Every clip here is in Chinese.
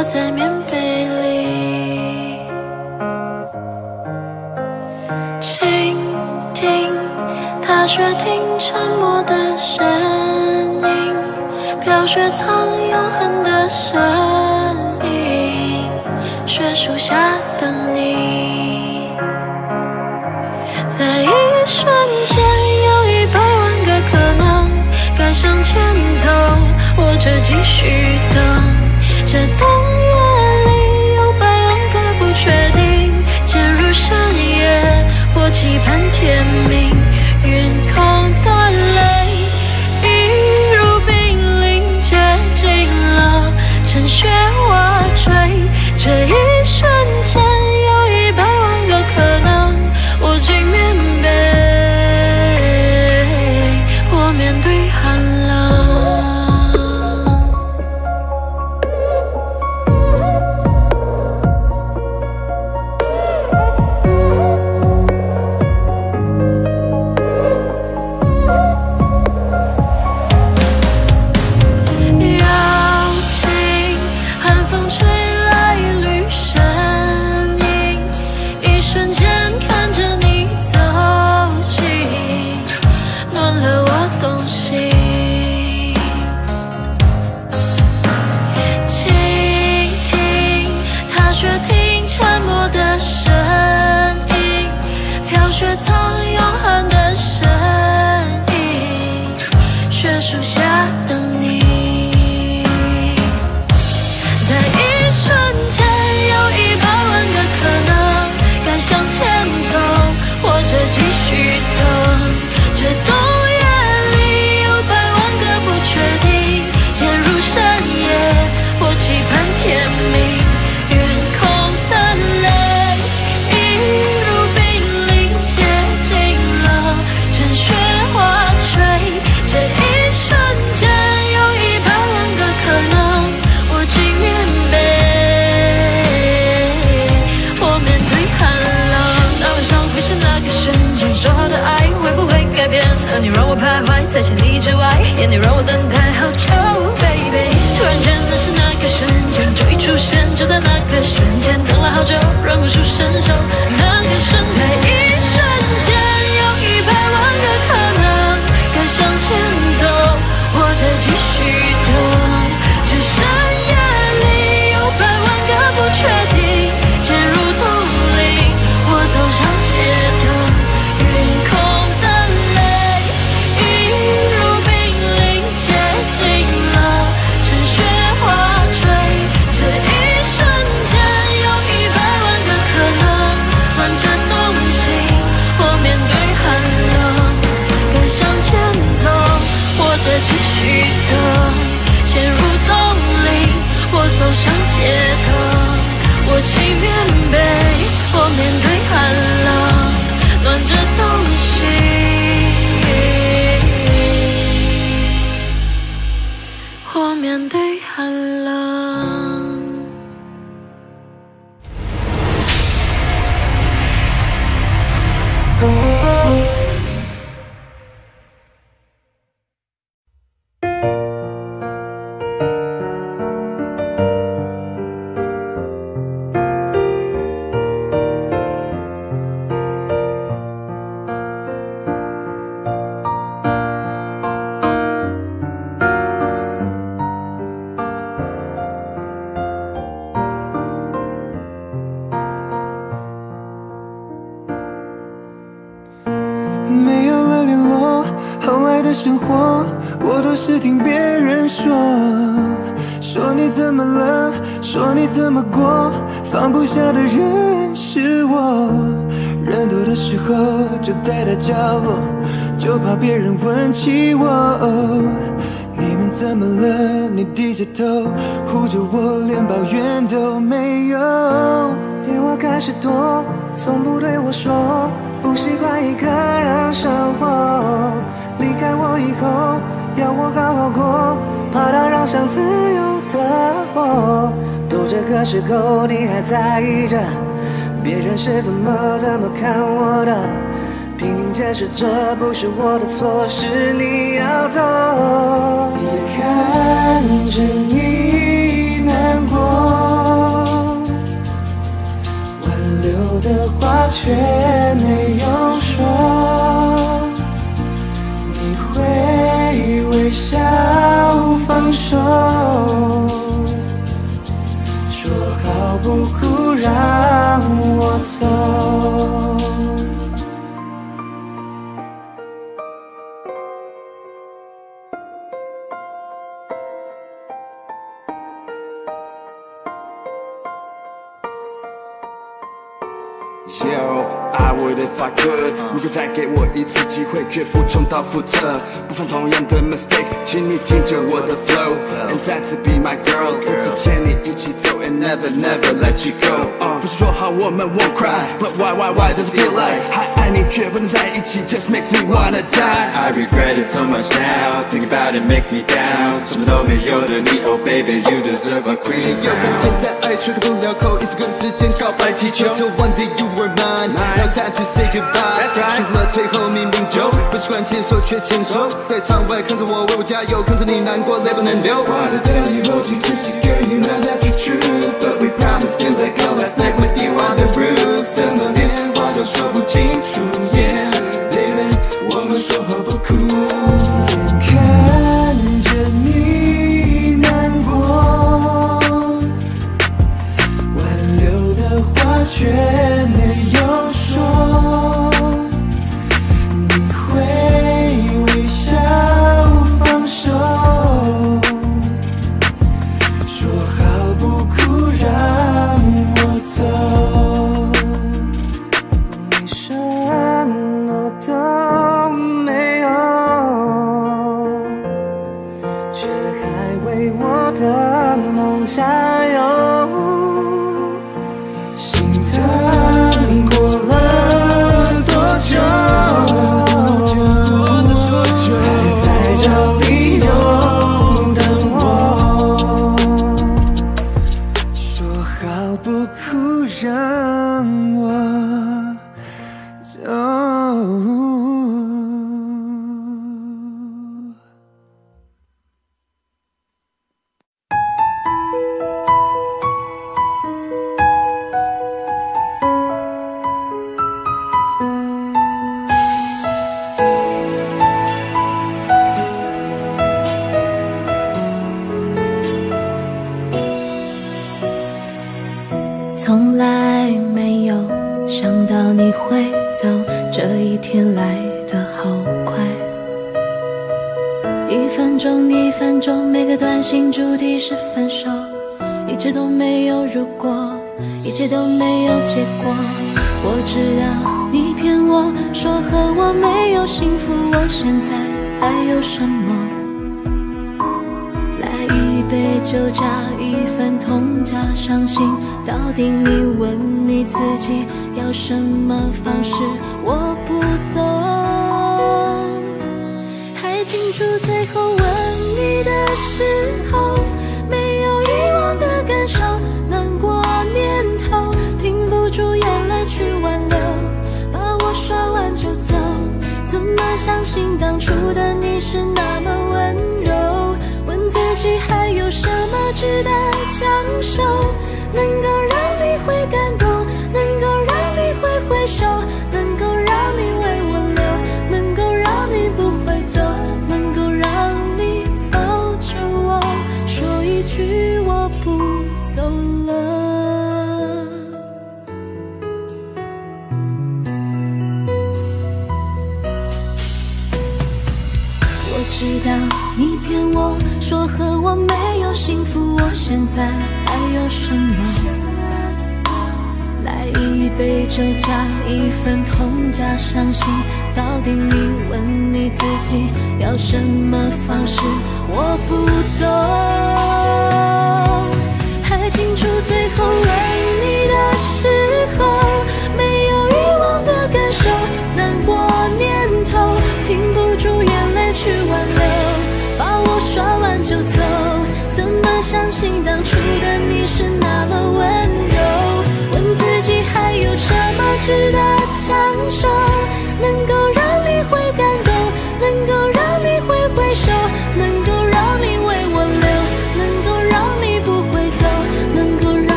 躲在棉被里倾听踏雪听沉默的声音飘雪藏永恒的身影雪树下等你。在一瞬间有一百万个可能该向前走或者继续等。这冬夜里有百万个不确定渐入深夜我期盼天明云空的泪一如冰凌结晶了成雪花垂这一你让我等待好久，baby 突然间那是那个瞬间，就已出现，就在那个瞬间，等了好久，忍不住伸手。上街课我情愿被我面对寒冷暖着东西。是怎么怎么看我的？拼命解释着不是我的错是你要走。眼看着你难过。挽留的话却 Cheryl I would if I could。如果再给我一次机会，绝不重蹈覆辙，不犯同样的 mistake。请你听着我的 flow，and 再次 be my girl。这次牵你一起走，and never never let you go。不是说好我们 won't cry，but why why why does it feel like 还爱你却不能在一起，just makes me wanna die。I regret it so much now. Think about it makes me down. 什么都没有的你，Oh baby, you deserve a queen 有三 crown. 千的爱说的不了口，一首歌的时间告白气球。So one day you were mine, now it's time to say goodbye。 That's right 选择了退后明明就不习惯牵手却牵手，在场外看着我为我加油，看着你难过泪不能流。 Wanna tell you, hold you, kiss you, girl, you know that's the truth. But we promised to let go last night with you on the roof. 怎么连话都说不清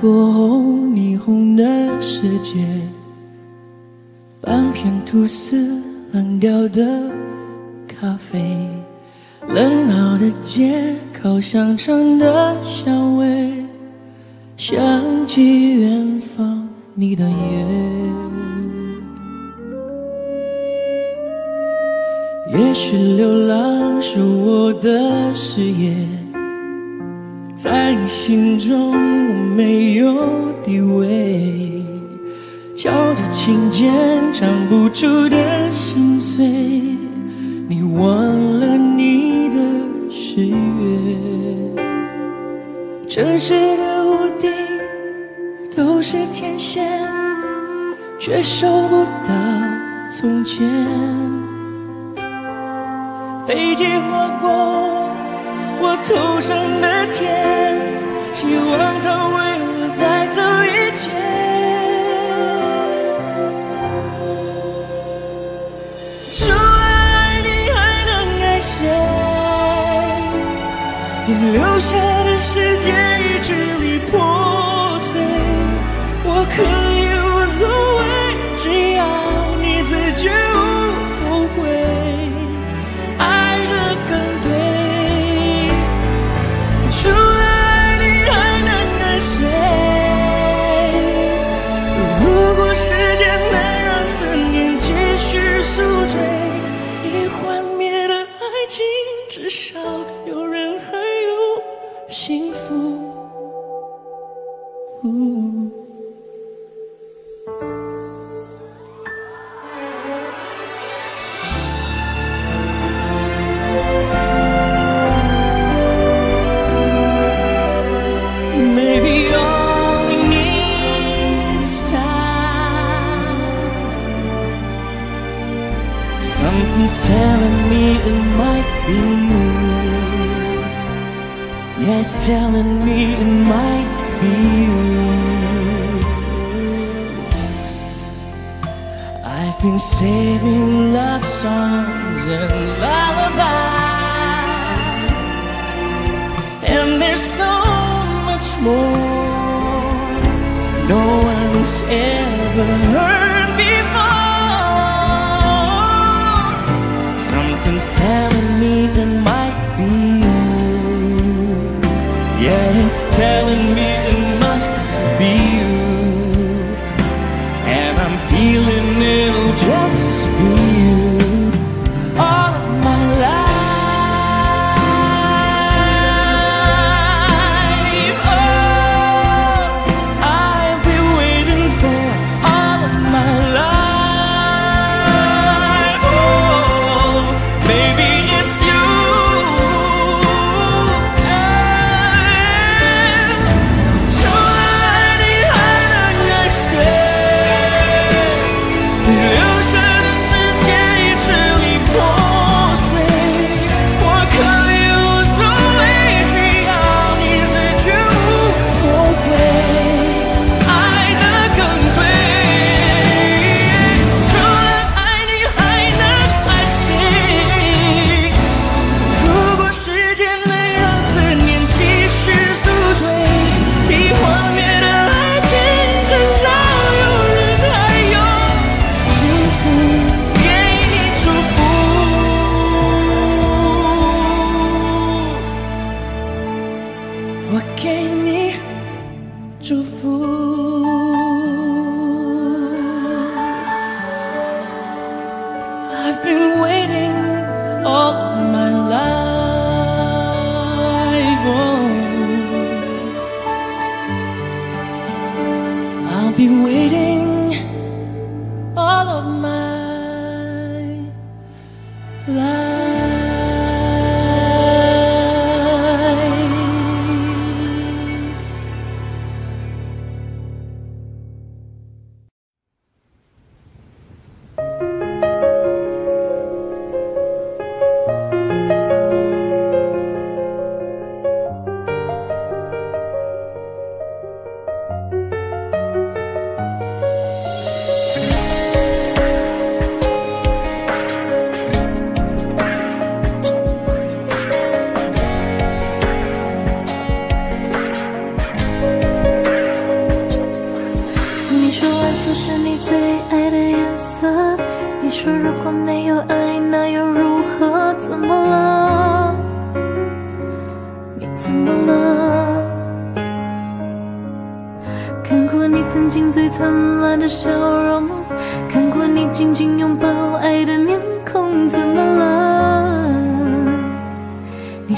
过后，霓虹的世界，半片吐司，冷掉的咖啡，冷傲的街，烤香肠的香味，想起远方你的眼。也许流浪是我的事业，在你心中。没有地位，小的琴键唱不出的心碎，你忘了你的誓约，城市的屋顶都是天线，却收不到从前飞机划过我头上的天，希望他。Sẽ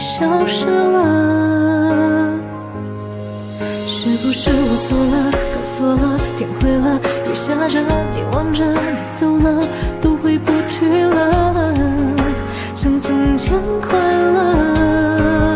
消失了。是不是我错了？搞错了。天灰了，雨下着。你望着，你走了，都回不去了。像从前快乐。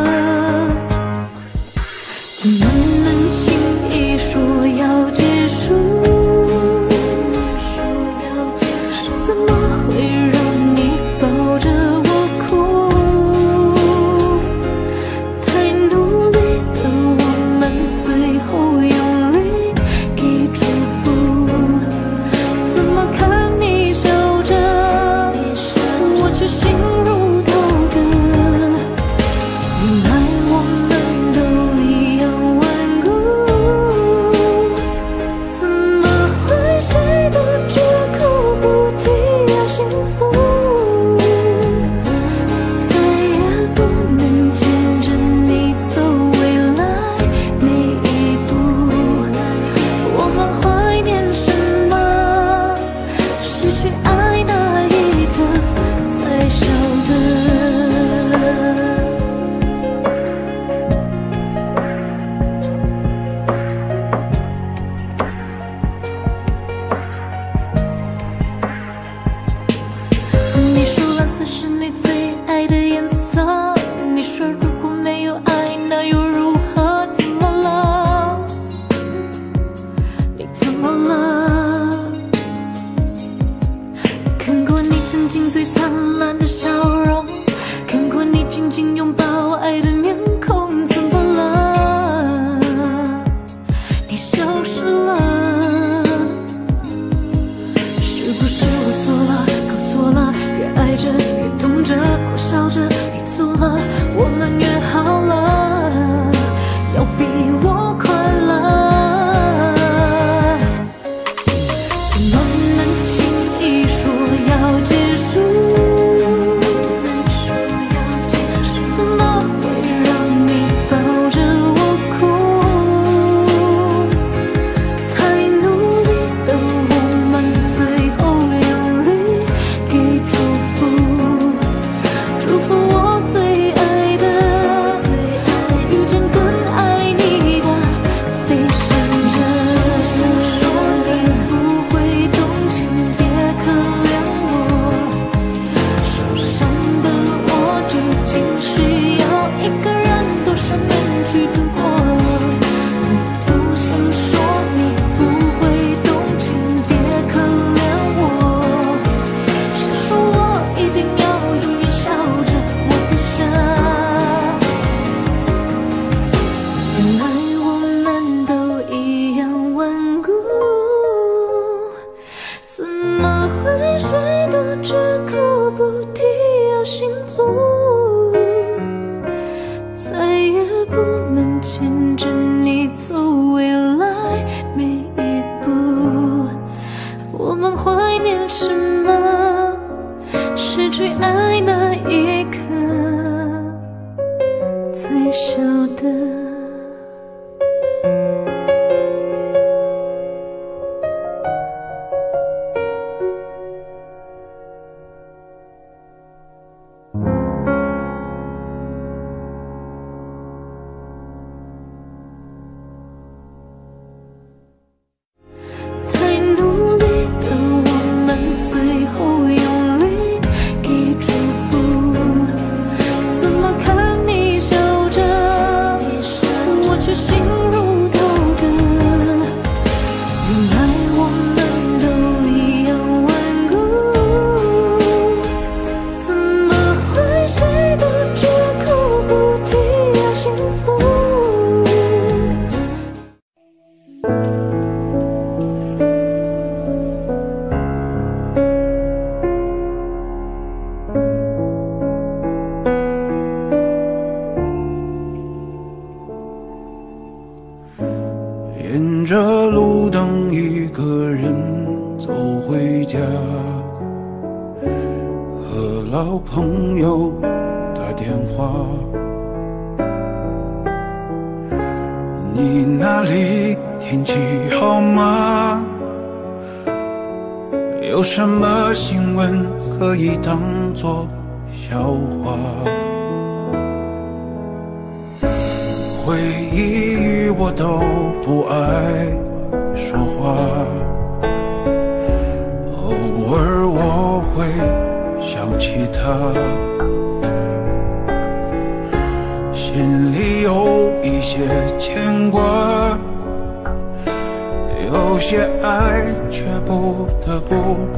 得不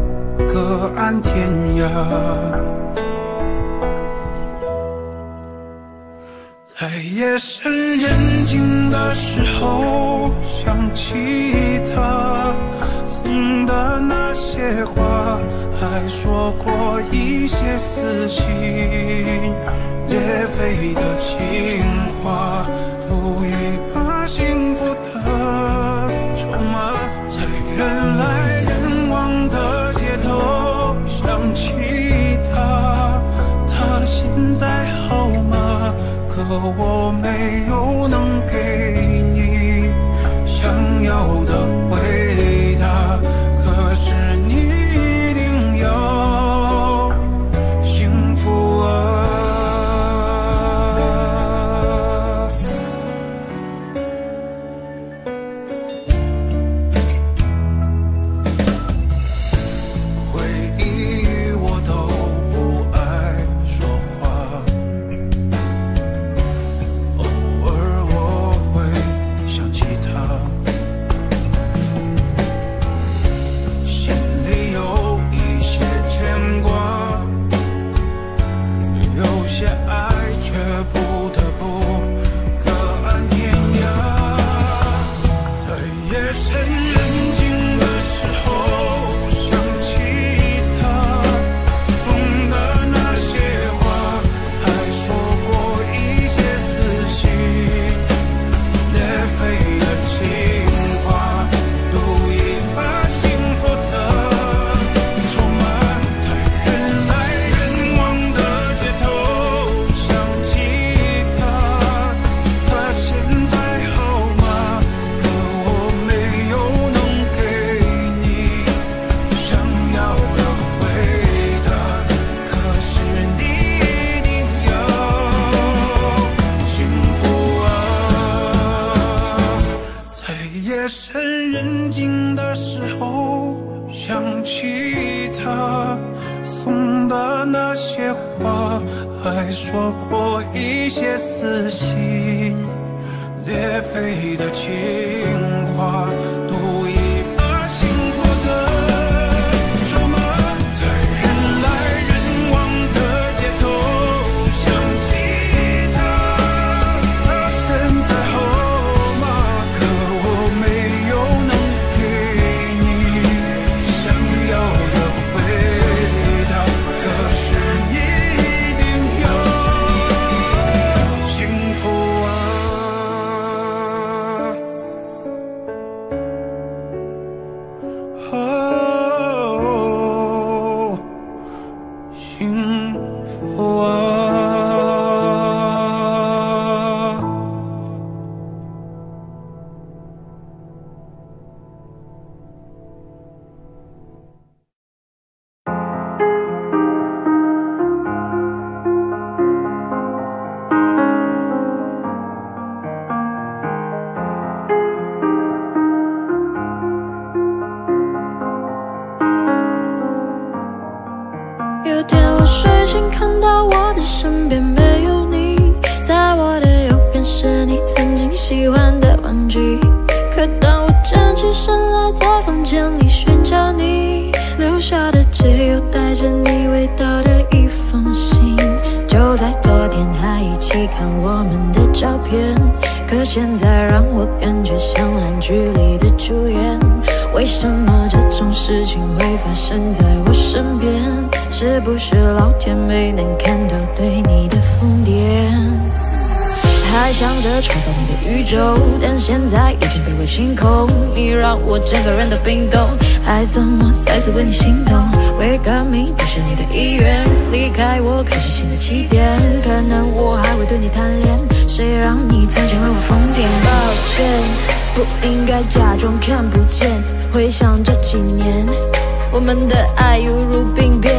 各安天涯。在夜深人静的时候，想起他送的那些话，还说过一些撕心裂肺的情话，赌一把幸在好吗？可我没有能给你想要的些撕心裂肺的情话，现在让我感觉像烂剧里的主演。为什么这种事情会发生在我身边？是不是老天没能看到对？还想着创造你的宇宙，但现在已经被我清空。你让我整个人都冰冻，还怎么再次为你心动？为革命不是你的意愿，离开我开始新的起点。可能我还会对你贪恋，谁让你曾经为我疯癫？抱歉。不应该假装看不见。回想这几年，我们的爱犹如病变，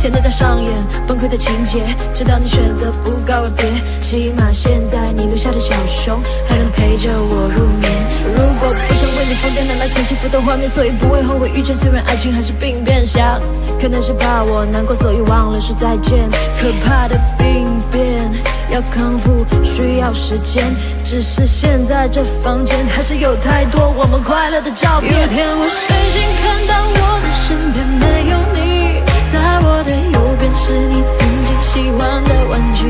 天天在上演崩溃的情节。直到你选择不告而别，起码现在你留下的小熊还能陪着我入眠。如果不想为你疯癫，难来前幸福的画面，所以不会后悔遇见。虽然爱情还是病变，想可能是怕我难过，所以忘了说再见。可怕的病变。要康复需要时间，只是现在这房间还是有太多我们快乐的照片。有天我睡醒看到我的身边没，的右边是你曾经喜欢的玩具。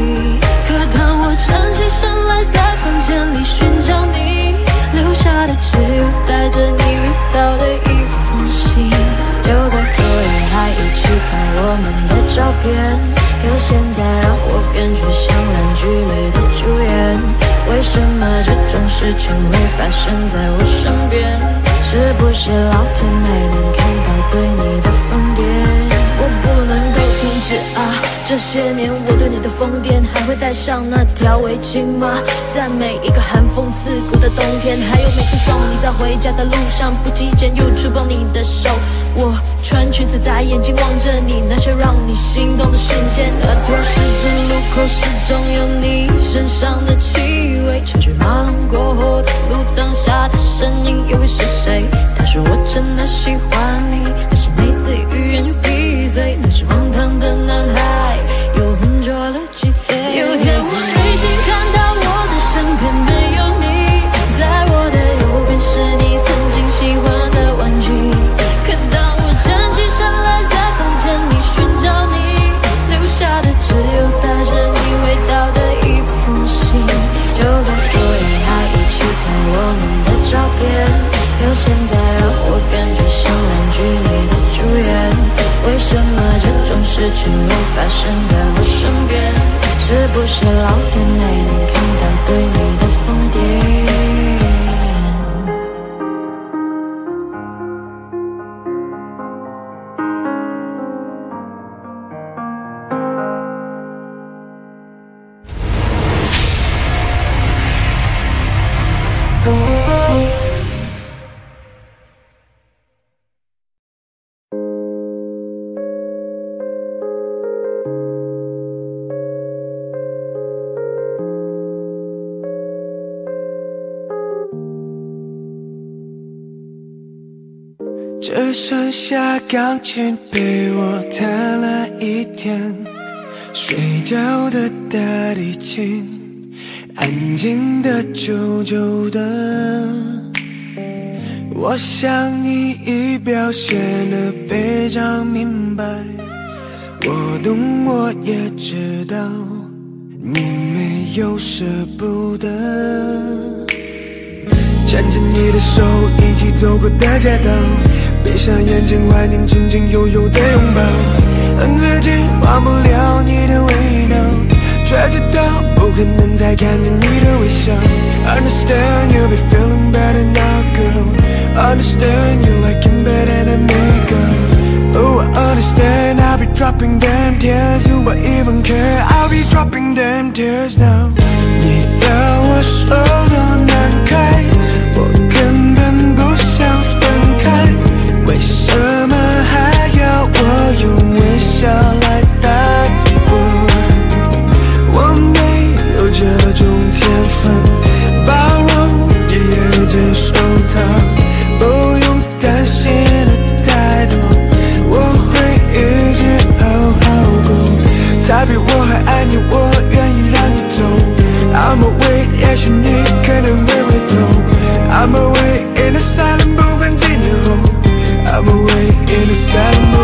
可当我站起身来在房间里寻找你，留下的只有带着你味道的一封信。就在昨夜还一起看我们的照片。可现在让我感觉像烂剧里的主演，为什么这种事情会发生在我身边？是不是老天没能看到对你的这些年我对你的疯癫，还会带上那条围巾吗？在每一个寒风刺骨的冬天，还有每次送你在回家的路上，不经意间又触碰你的手。我穿裙子眨眼睛望着你，那些让你心动的瞬间。那条十字路口始终有你身上的气味，车水马龙过后的路灯下的身影又会是谁？他说我真的喜欢你，是老天派你下钢琴被我弹了一天，睡着的大提琴，安静的久久的。我想你已表现得非常明白，我懂我也知道，你没有舍不得。牵着你的手，一起走过的街道，闭上眼睛怀念曾经拥有的拥抱，恨自己忘不了你的味道，却知道不可能再看见你的微笑。Understand you'll be feeling better now, girl. Understand you like him better than me, girl. Oh, I understand. I'll be dropping them tears. You won't even care. I'll be dropping them tears now. 你要我手都难开，我要来带我？我没有这种天分，包容也接受他，不用担心的太多，我会一直好好过。他比我还爱你，我愿意让你走。I'm away，也许你可能会回头。I'm away in the silent，不管几年后。I'm away in the silent，不管几年后。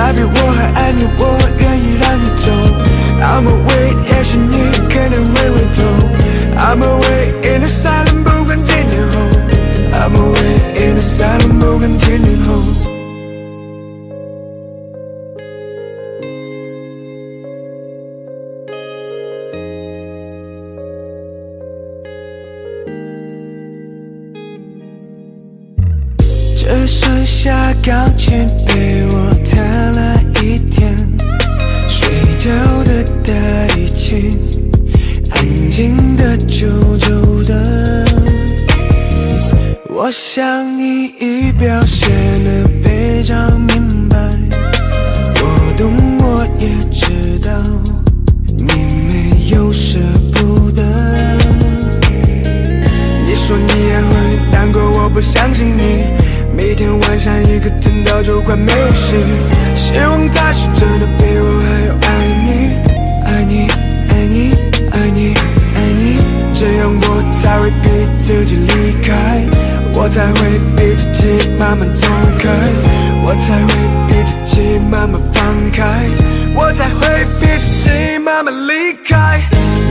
他比我还爱你，我愿意让你走。I'm away，也许你可能会回头。I'm away in the silence，不管几年后。I'm away in the silence，不管几年后。只剩下钢琴被我他那一天睡着的大地震，安静的久久的。我想你已表现得非常明白，我懂，我也知道你没有舍不得。你说你也会难过，我不相信你。每天晚上一个听到就快没事，希望他是真的比我还要爱你爱你爱你爱你爱你，这样我才会逼自己离开，我才会逼自己慢慢走开，我才会逼自己慢慢放开，我才会逼自己慢慢离开，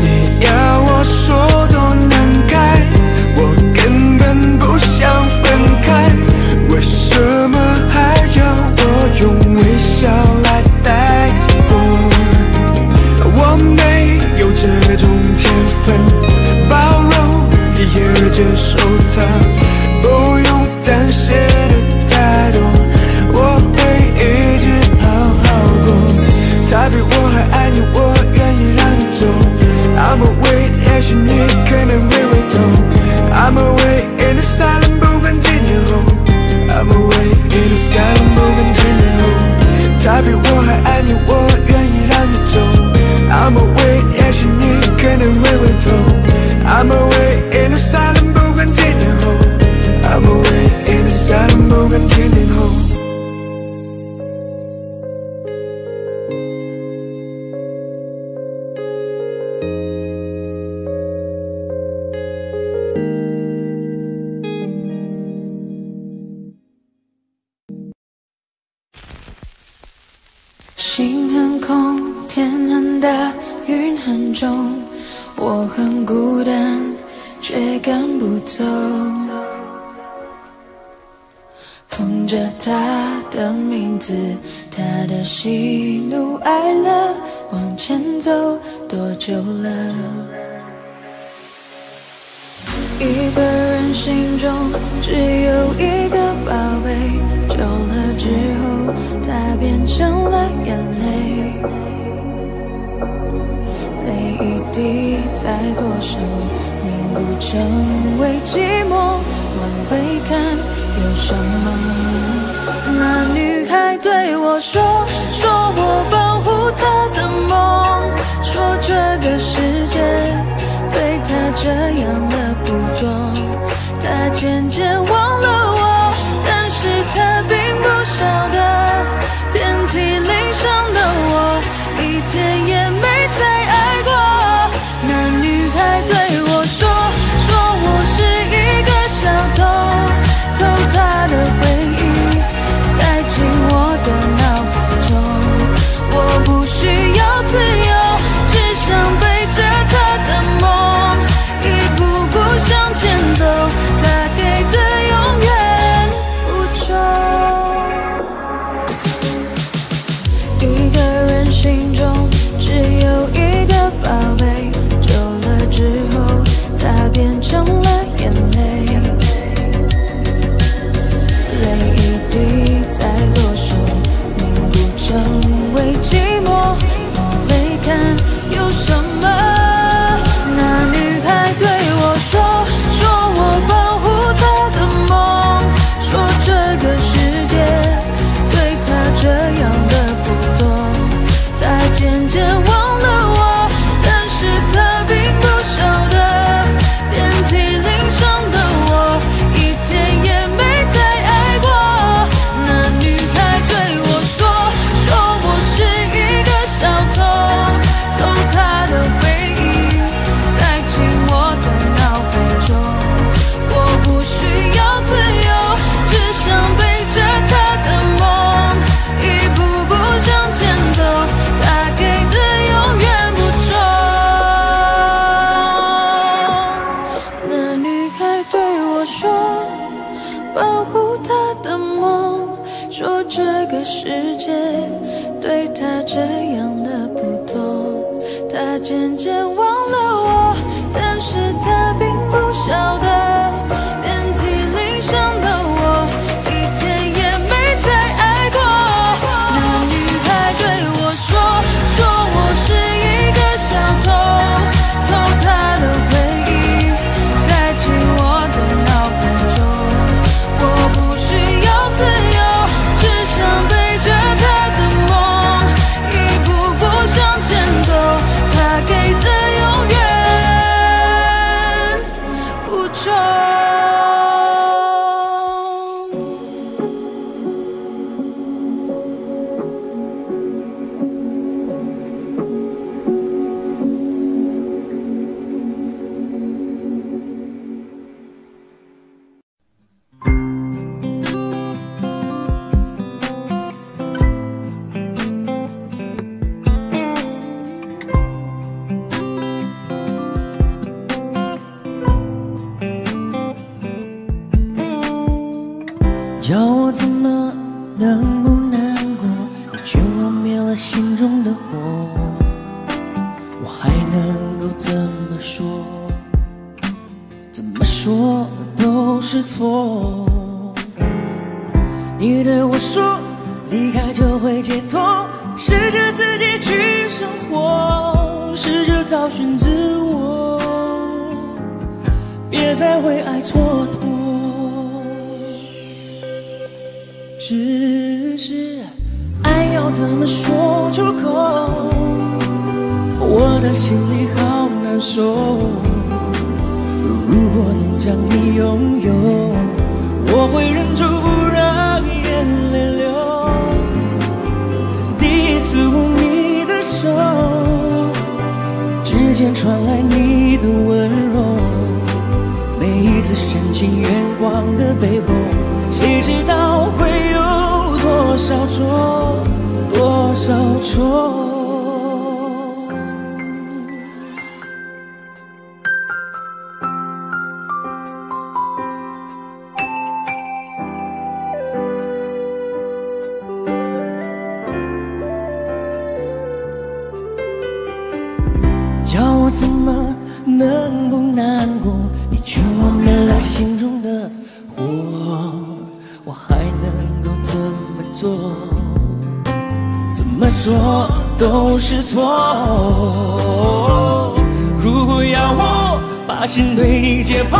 你要我说多。分包容你也接受他 Essa 解剖，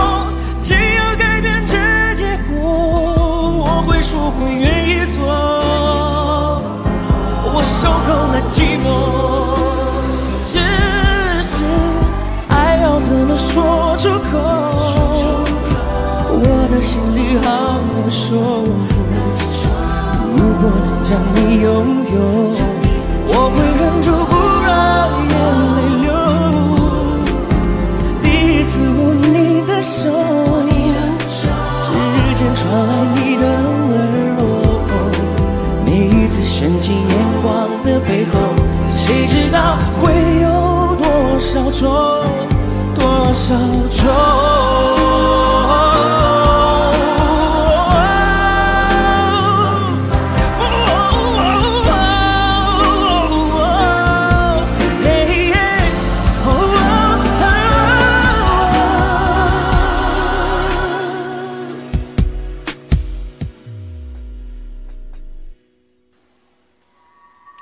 只要改变这结果，我会说会愿意做。我受够了寂寞，只是爱要怎么说出口。我的心里好难受，如果能将你拥有。小丑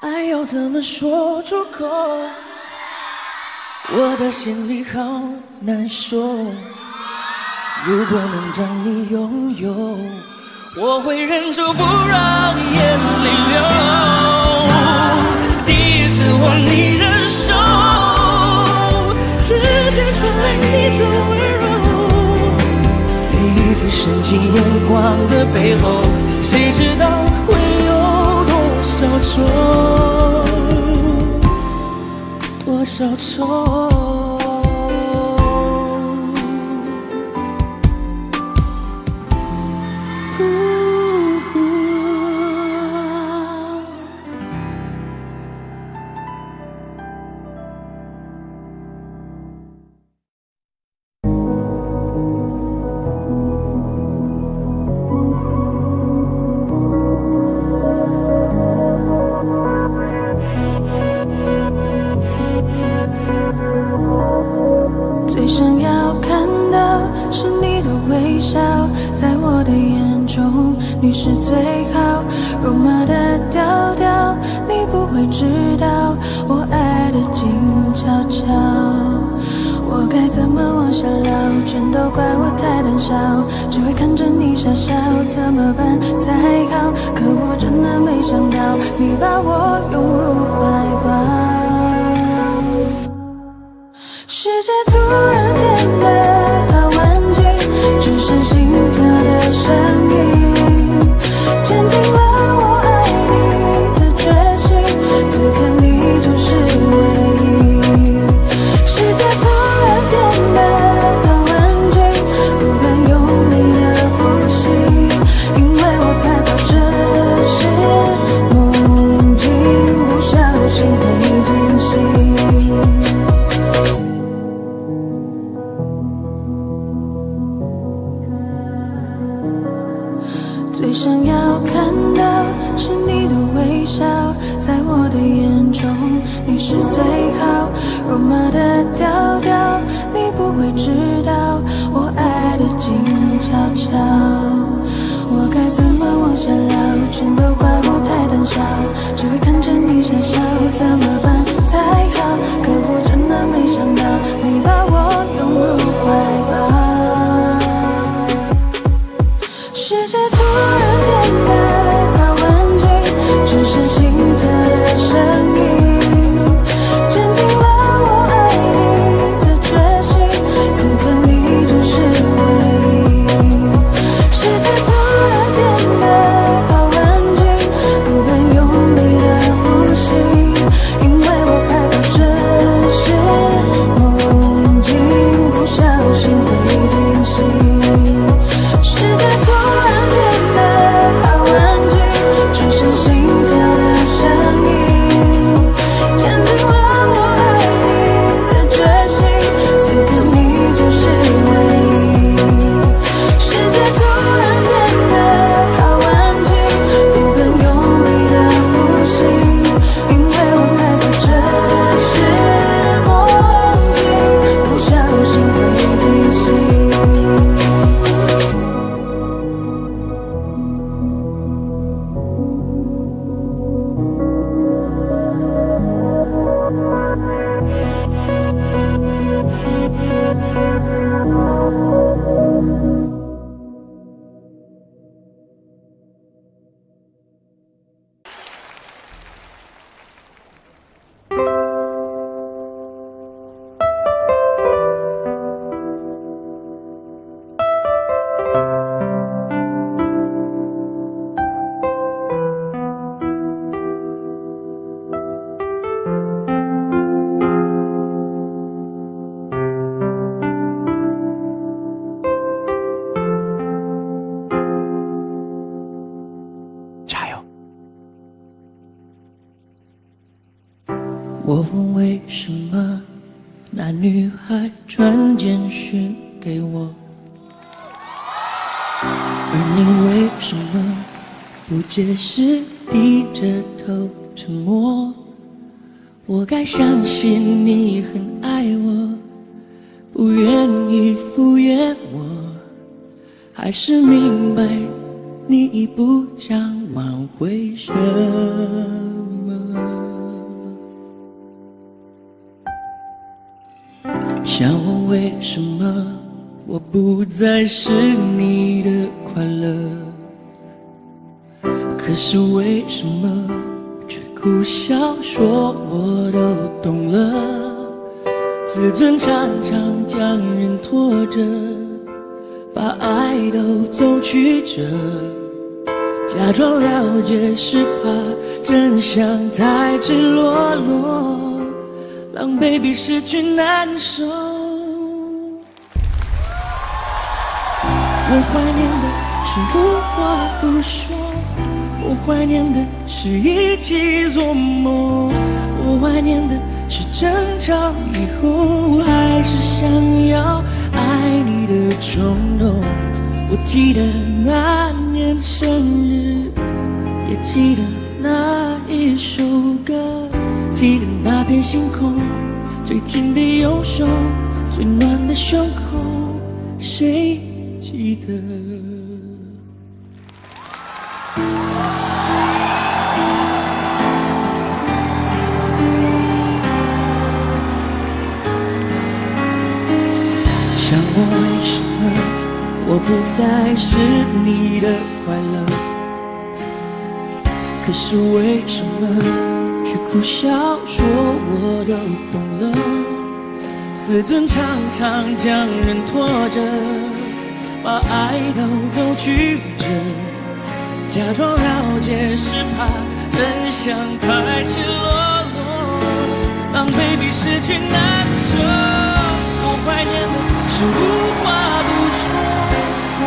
爱要怎么说出口？我的心里好。难受如果能将你拥有我会忍住不让眼泪流第一次握你的手指尖传来你的温柔每一次深情眼光的背后谁知道会有多少愁多少愁是明白你已不想挽回什么？想问为什么我不再是你的快乐？可是为什么却苦笑说我都懂了？自尊常常将人拖着，把爱都走曲折。假装了解是怕真相太赤裸裸，狼狈比失去难受。我怀念的是无话不说，我怀念的是一起做梦，我怀念的是争吵以后还是想要爱的冲动。我记得那年生日，也记得那一首歌，记得那片星空，最紧的右手，最暖的胸口，谁记得？想问为什么我不再是你的快乐？可是为什么却苦笑说我都懂了？自尊常常将人拖着，把爱都走曲折。假装了解是怕真相太赤裸裸，狼狈比失去难受。我怀念的是无话，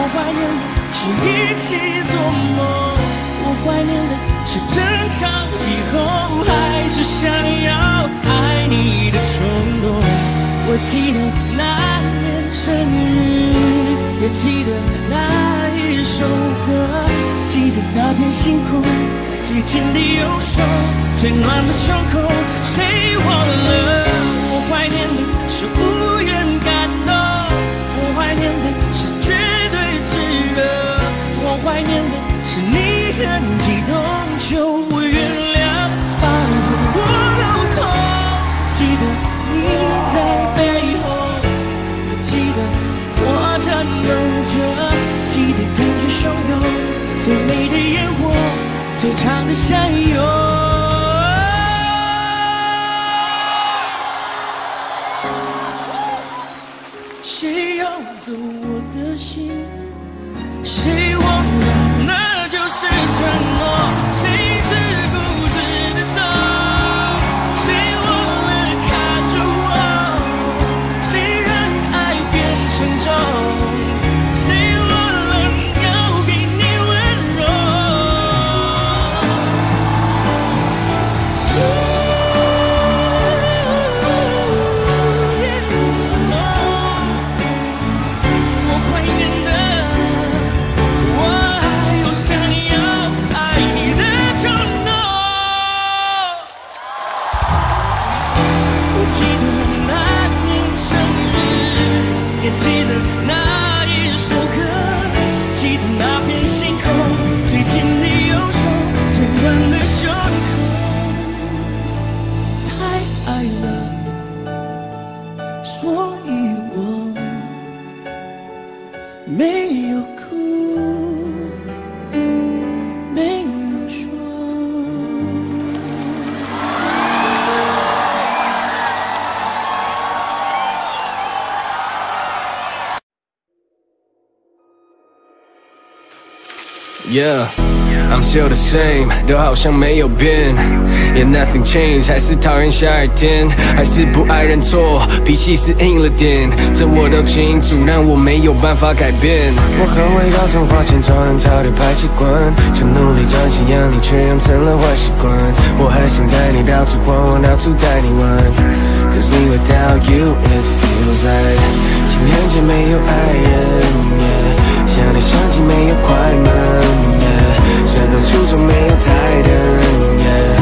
我怀念的是一起做梦，我怀念的是争吵以后还是想要爱你的冲动。我记得那年生日，也记得那一首歌，记得那片星空，最紧的右手，最暖的胸口，谁忘了？我怀念的是无怀念的是你很激动，求我原谅把我都痛，记得你在背后，记得我颤抖着，记得感觉汹涌。最美的烟火，最长的相拥。谁要走我的心？是承诺？Yeah, I'm still the same，都好像没有变，Yeah nothing changed，还是讨厌下雨天，还是不爱认错，脾气是硬了点，这我都清楚，但我没有办法改变。我很会搞成花钱装很潮的排气管，想努力赚钱养你，却养成了坏习惯。我还想带你到处逛，我到处带你玩。Cause me without you it feels like 情人节没有爱人想你相机没有快门，yeah 想到初中没有台灯，yeah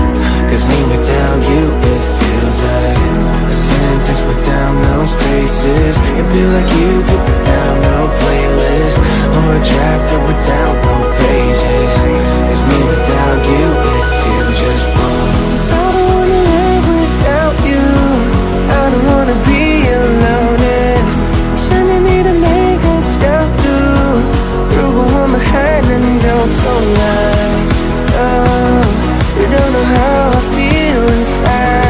Cause me without you it feels like a sentence without no spaces It feel like YouTube without no playlist Or a chapter without no pages Cause me without you it feels just wrong I don't wanna live without you I don't wanna be 们还能够重来 Oh, you don't know how I feel inside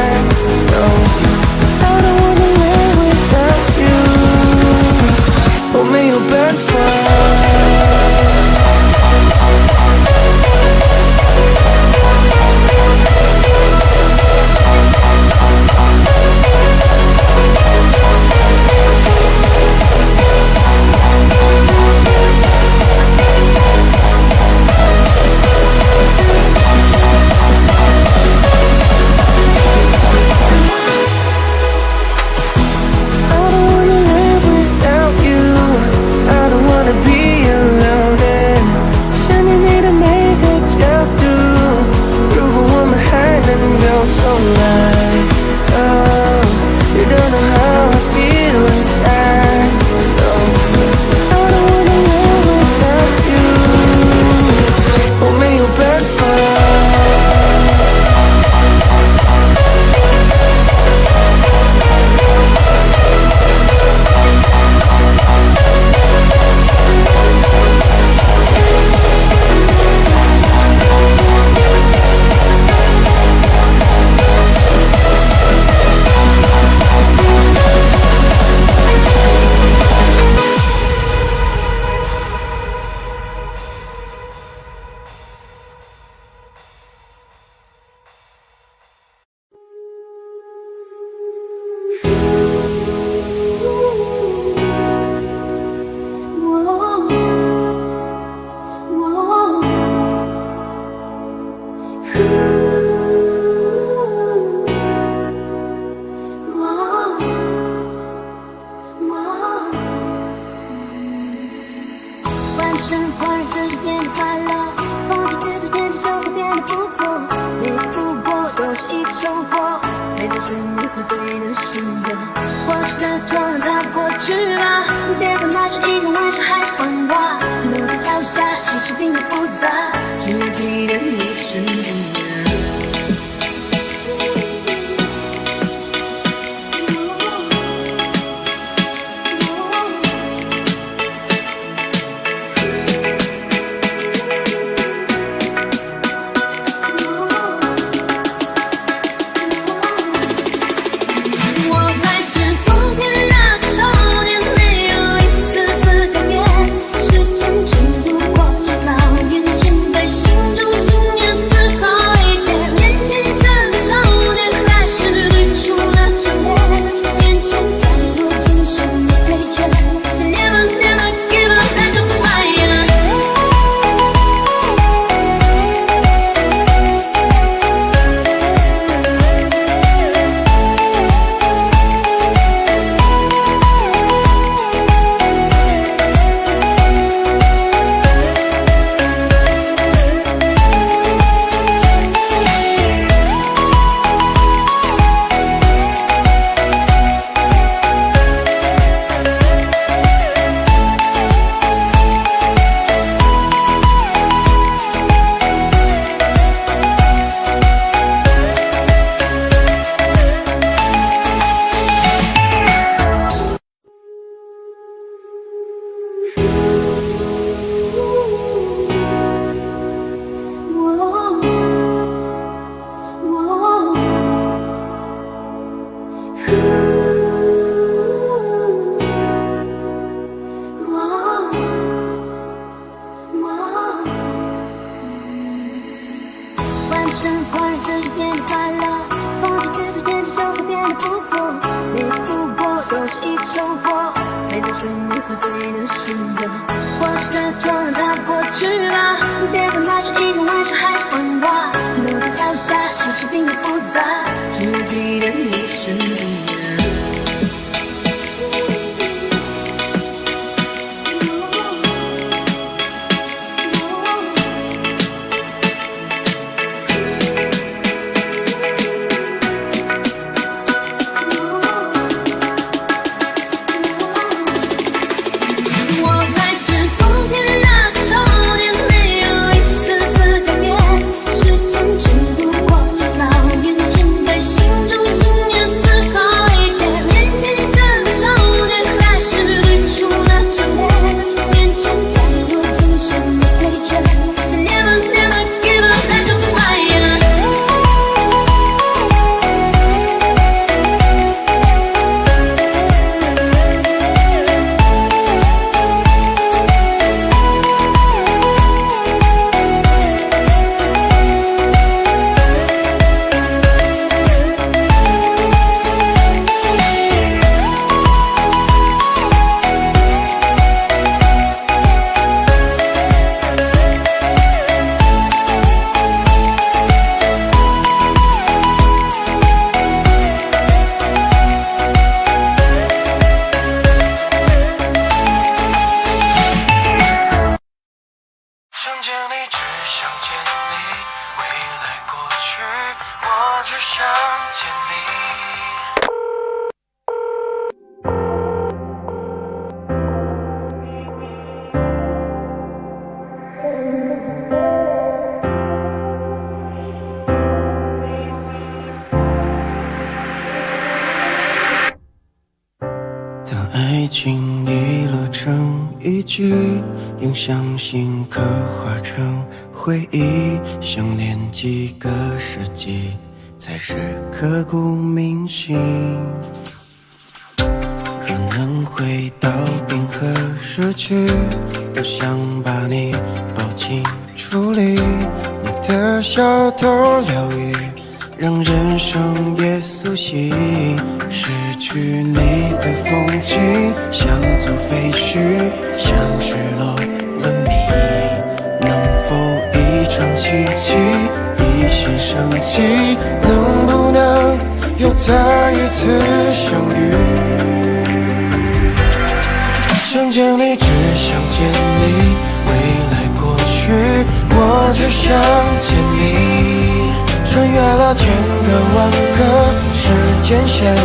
时间线里，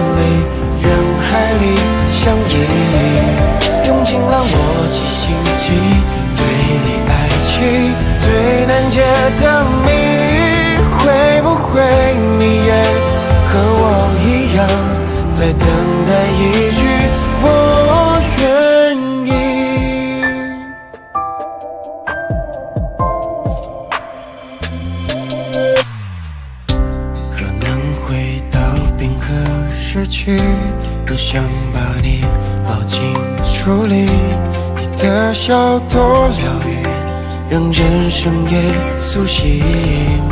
人海里相依，用尽了逻辑心机，对你爱情最难解的谜，会不会你也和我一样，在等待一人生也苏醒。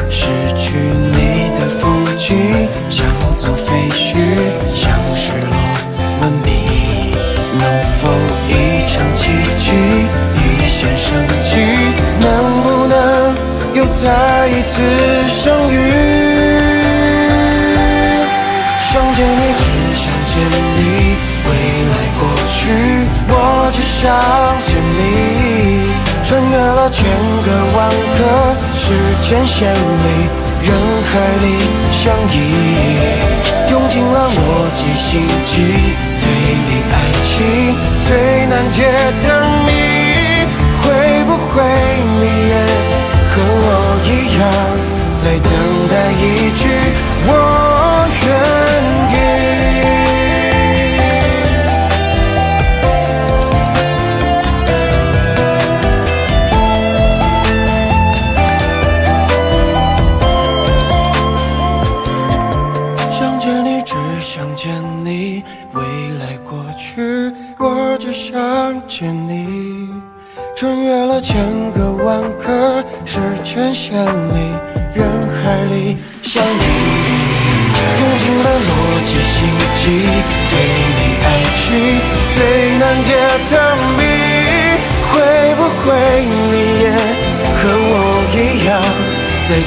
失去你的风景，像座废墟，像失落文明。能否一场奇迹，一线生机？能不能又再一次相遇？想见你，只想见你，未来过去，我只想见你。穿越了千个万个时间线里，人海里相依，用尽了逻辑心机，推理爱情最难解的谜，会不会你也和我一样，在等待一句我愿意？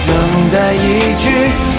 等待一句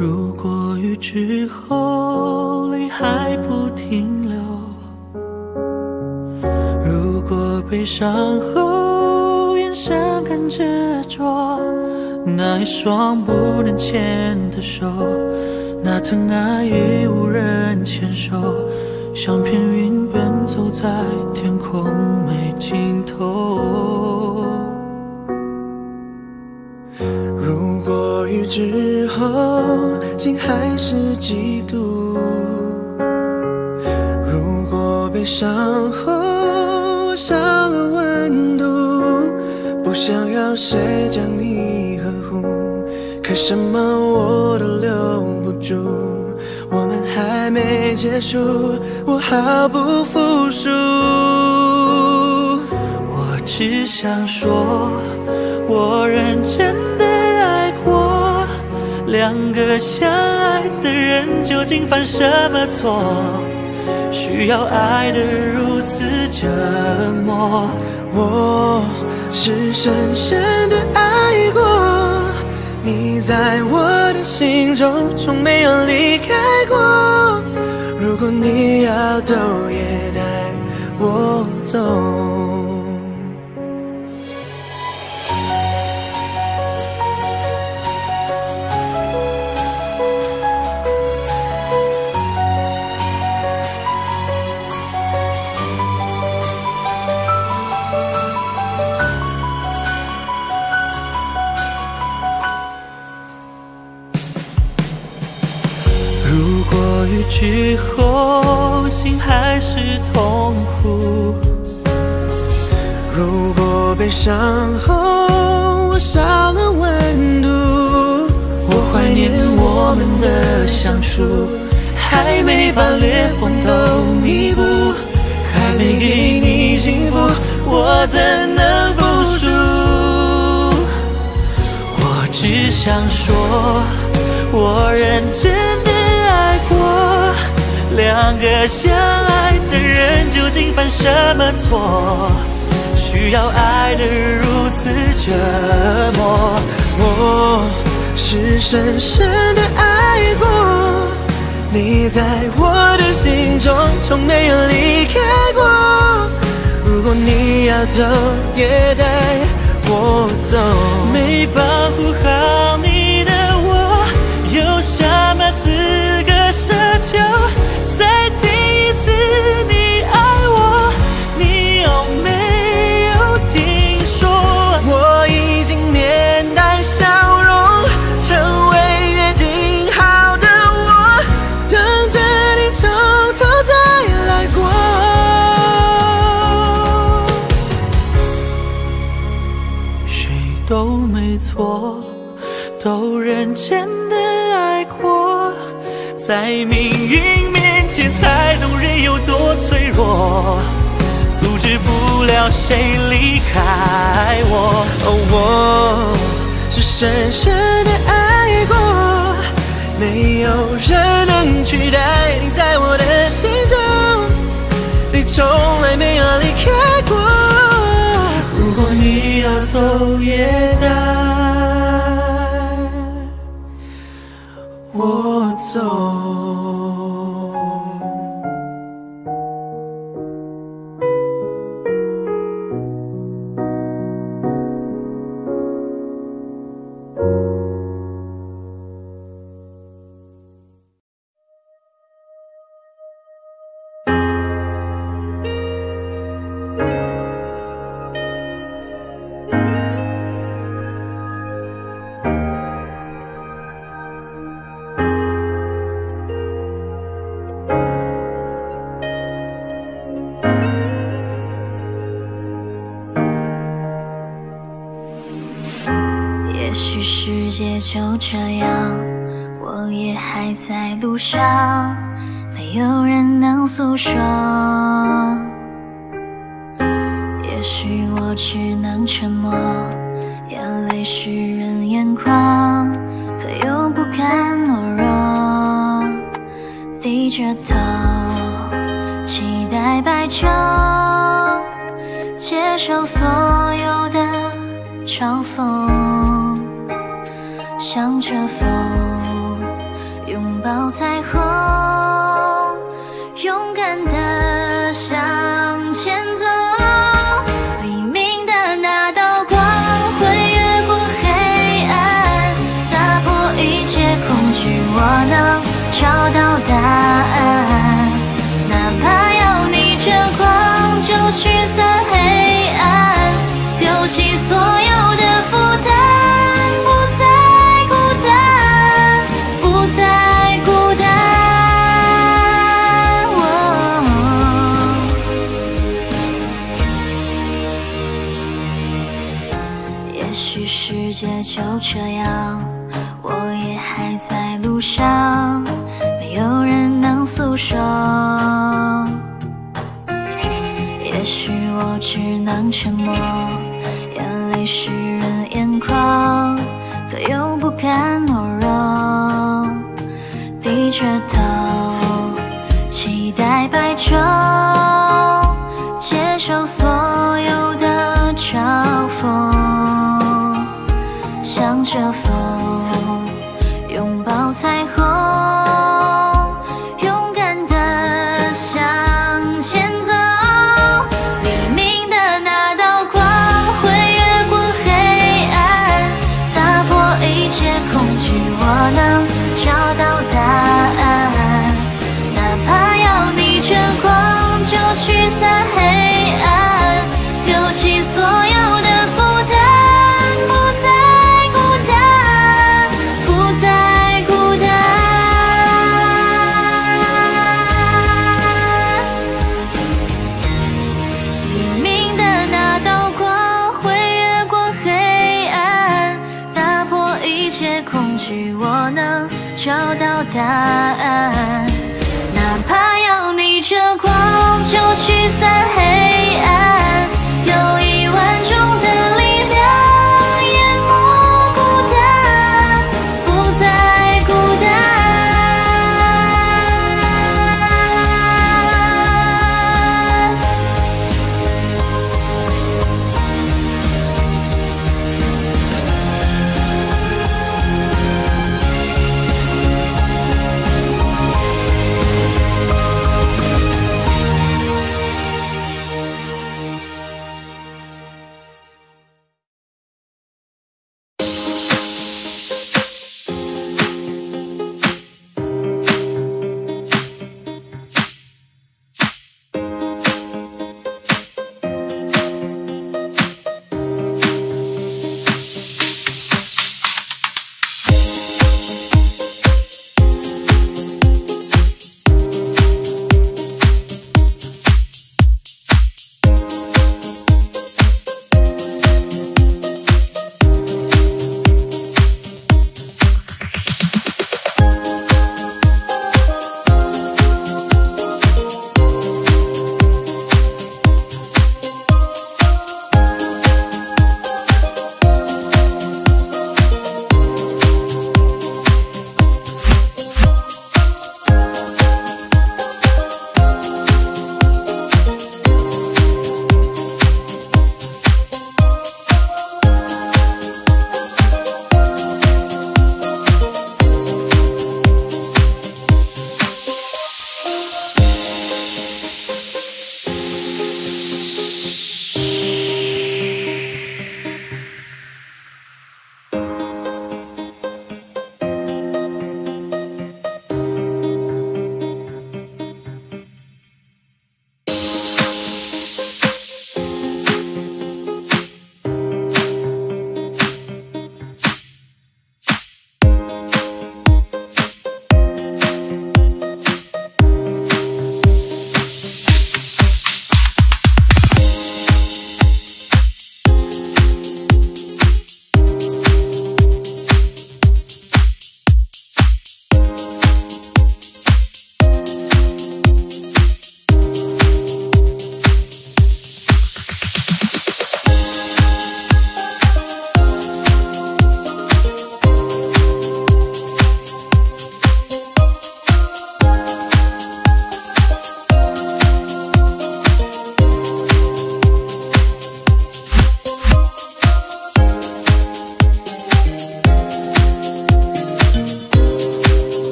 如果雨之后泪还不停留，如果悲伤后眼神更执着，那一双不能牵的手，那疼爱已无人牵手，像片云奔走在天空没尽头。果雨之后心还是嫉妒，如果悲伤后少了温度，不想要谁将你呵护，可什么我都留不住。我们还没结束，我毫不服输。我只想说，我认真的。两个相爱的人究竟犯什么错？需要爱得如此折磨。我是深深的爱过，你在我的心中从没有离开过。如果你要走，也带我走。伤后我少了温度，我怀念我们的相处，还没把裂缝都弥补，还没给你幸福，我怎能服输？我只想说，我认真的爱过。两个相爱的人究竟犯什么错？需要爱得如此折磨？我是深深的爱过，你在我的心中从没有离开过。如果你要走，也带我走。没保护好谁离开我。哦，我是深深的爱过，没有人能取代你在我的心中，你从来没有离开过。如果你要走，也这样，我也还在路上，没有人能诉说。也许我只能沉默，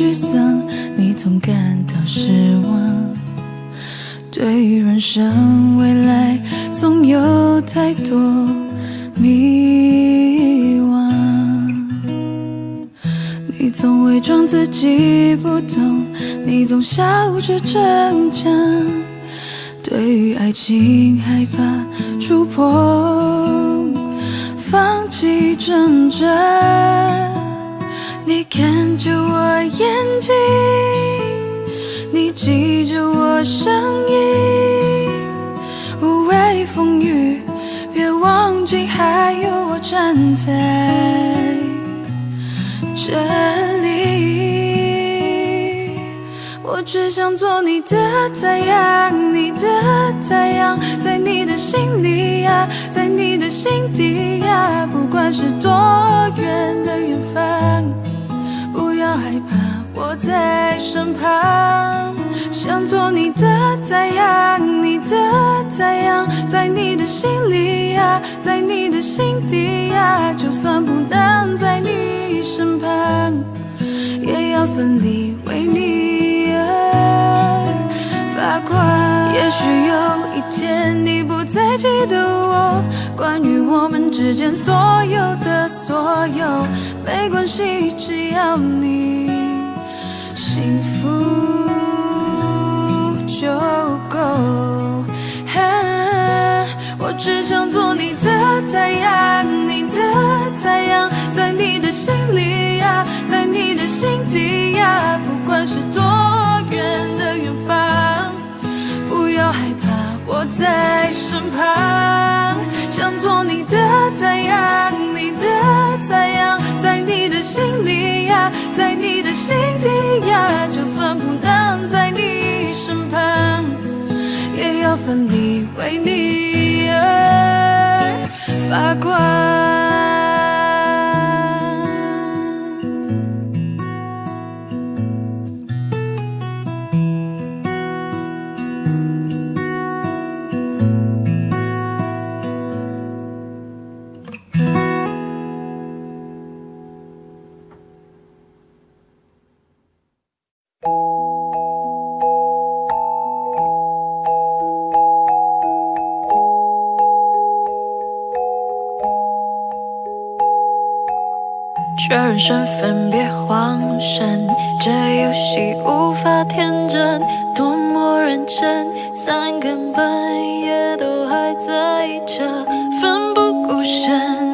沮丧，你总感到失望，对于人生未来总有太多迷惘。你总伪装自己不懂，你总笑着逞强，对于爱情害怕想做你的太阳，你的太阳，在你的心里呀，在你的心底呀，不管是多远的远方，不要害怕，我在身旁。想做你的太阳，你的太阳，在你的心里呀，在你的心底呀，就算不能在你身旁，也要分离也许有一天你不再记得我，关于我们之间所有的所有，没关系，只要你幸福。就够。我只想做你的太阳，你的太阳，在你的心里呀，在你的心底呀，不管是多我在身旁。想做你的太阳，你的太阳，在你的心里呀，在你的心底呀，就算不能在你身旁，也要奋力为你而发光。身份，别慌神，这游戏无法天真，多么认真，三更半夜都还在这，奋不顾身，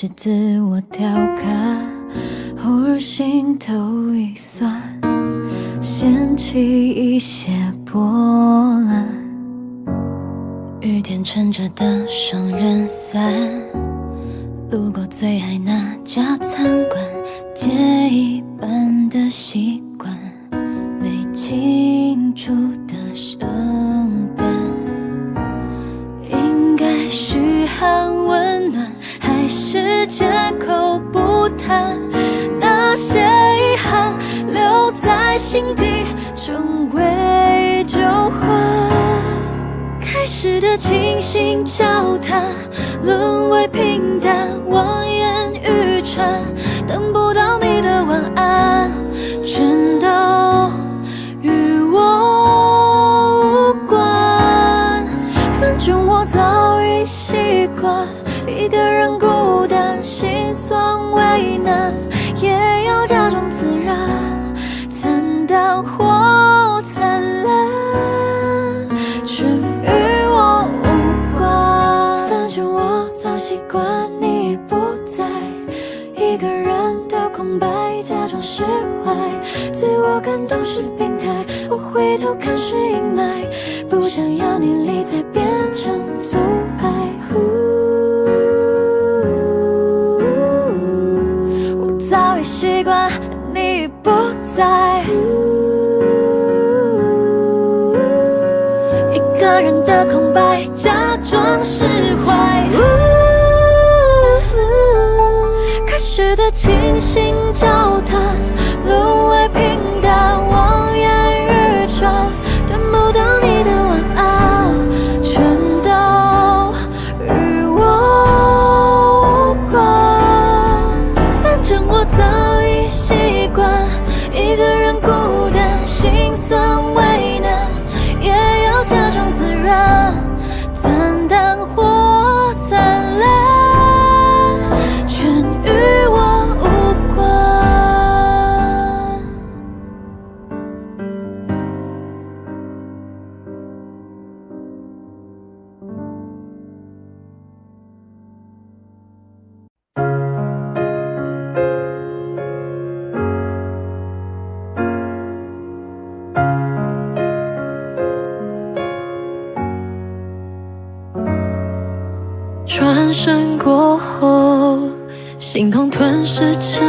是自一个人孤单心酸为难也要假装自然惨淡或灿烂全与我无关反正我早习惯你已不在一个人的空白假装释怀自我感动是病态我回头看是阴霾不想要你理睬变成空白，假装释怀。开始的清醒。空吞噬。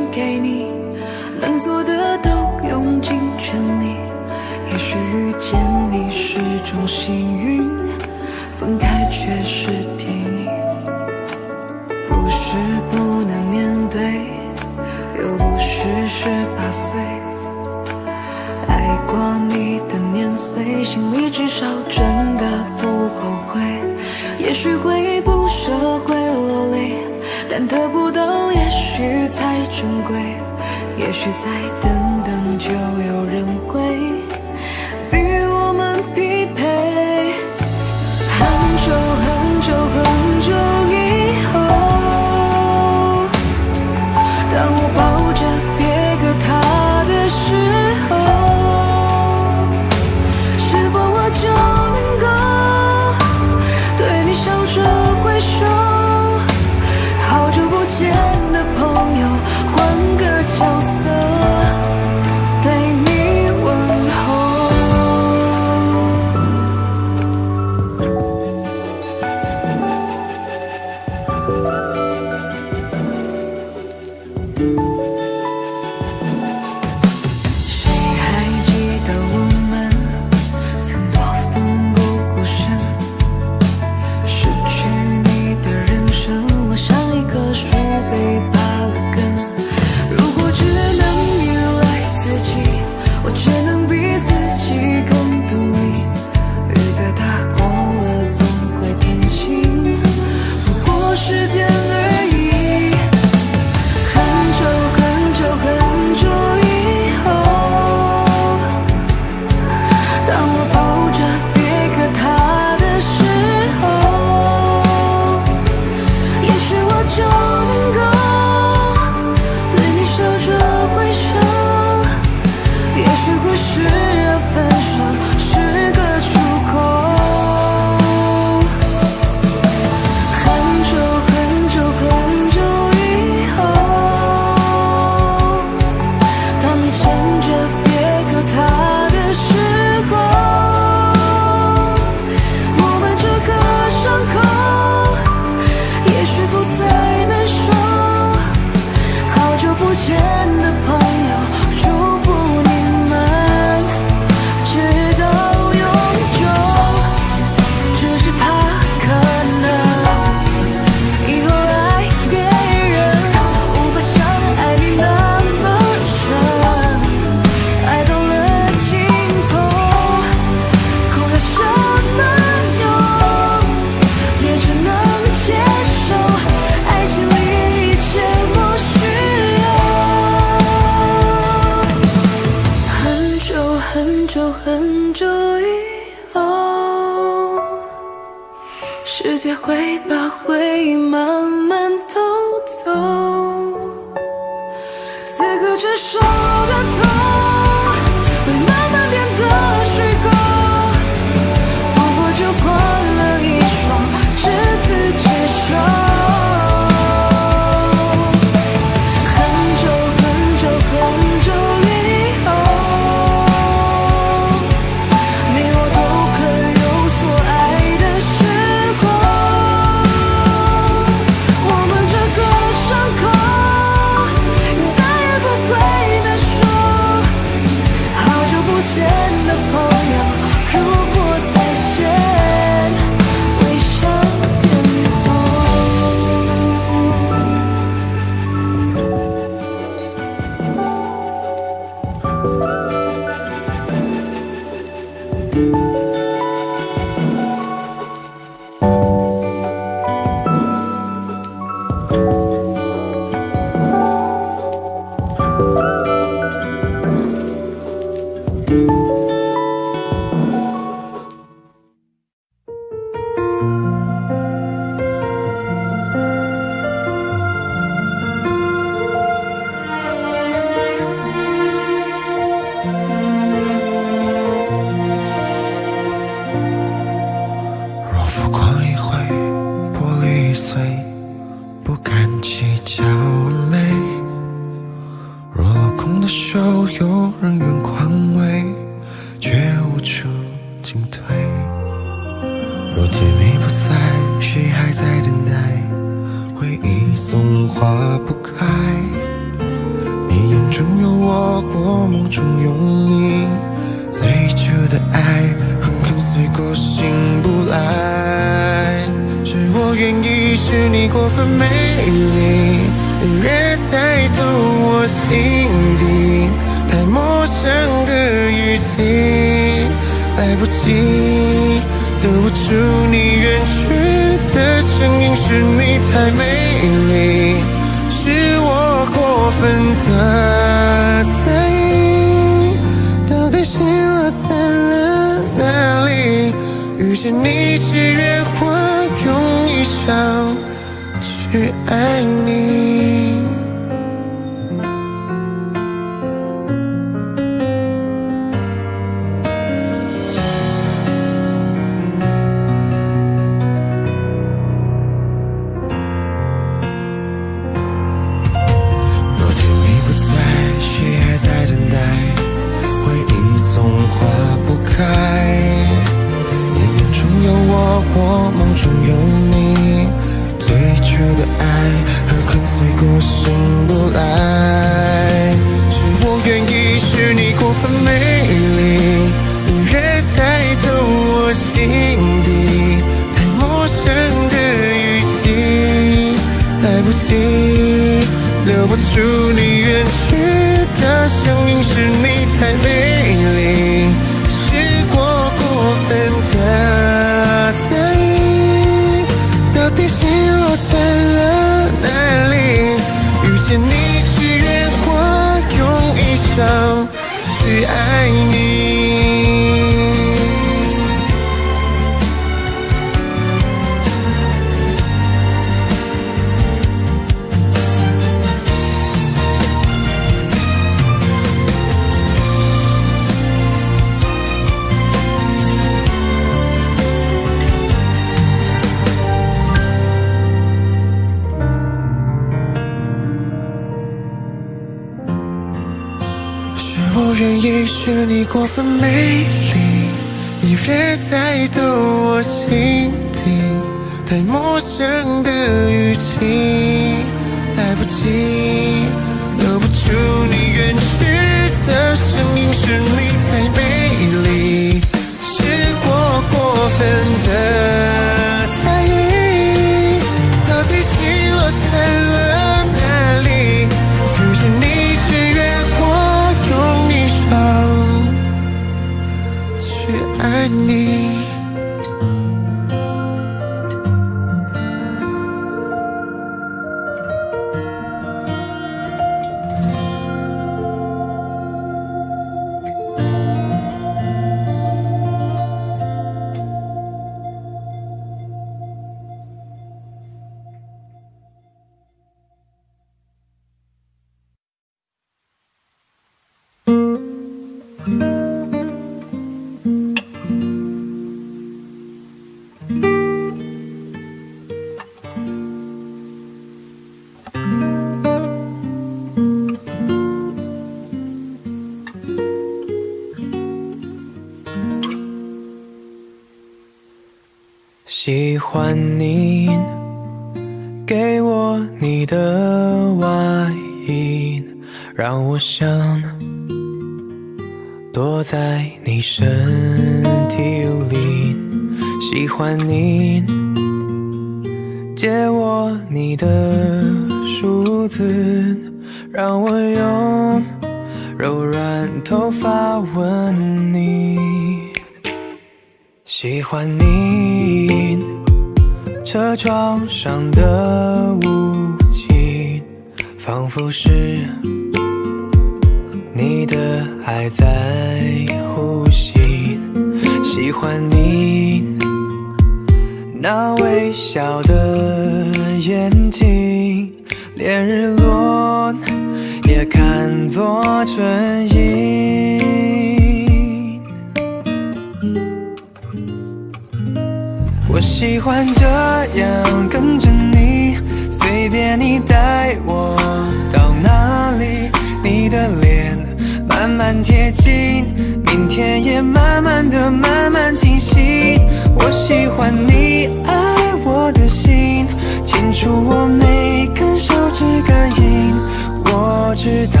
知道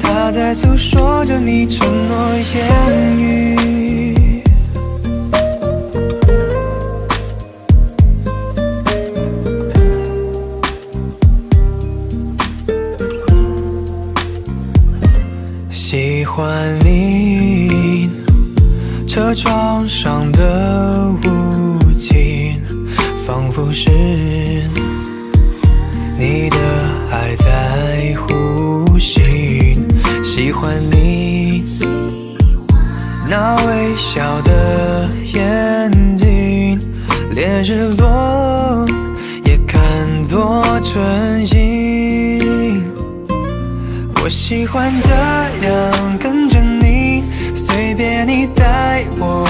他在诉说着你承诺言语。喜欢你车窗上的雾气，仿佛是喜欢你那微笑的眼睛，连日落也看作春阴。我喜欢这样跟着你，随便你带我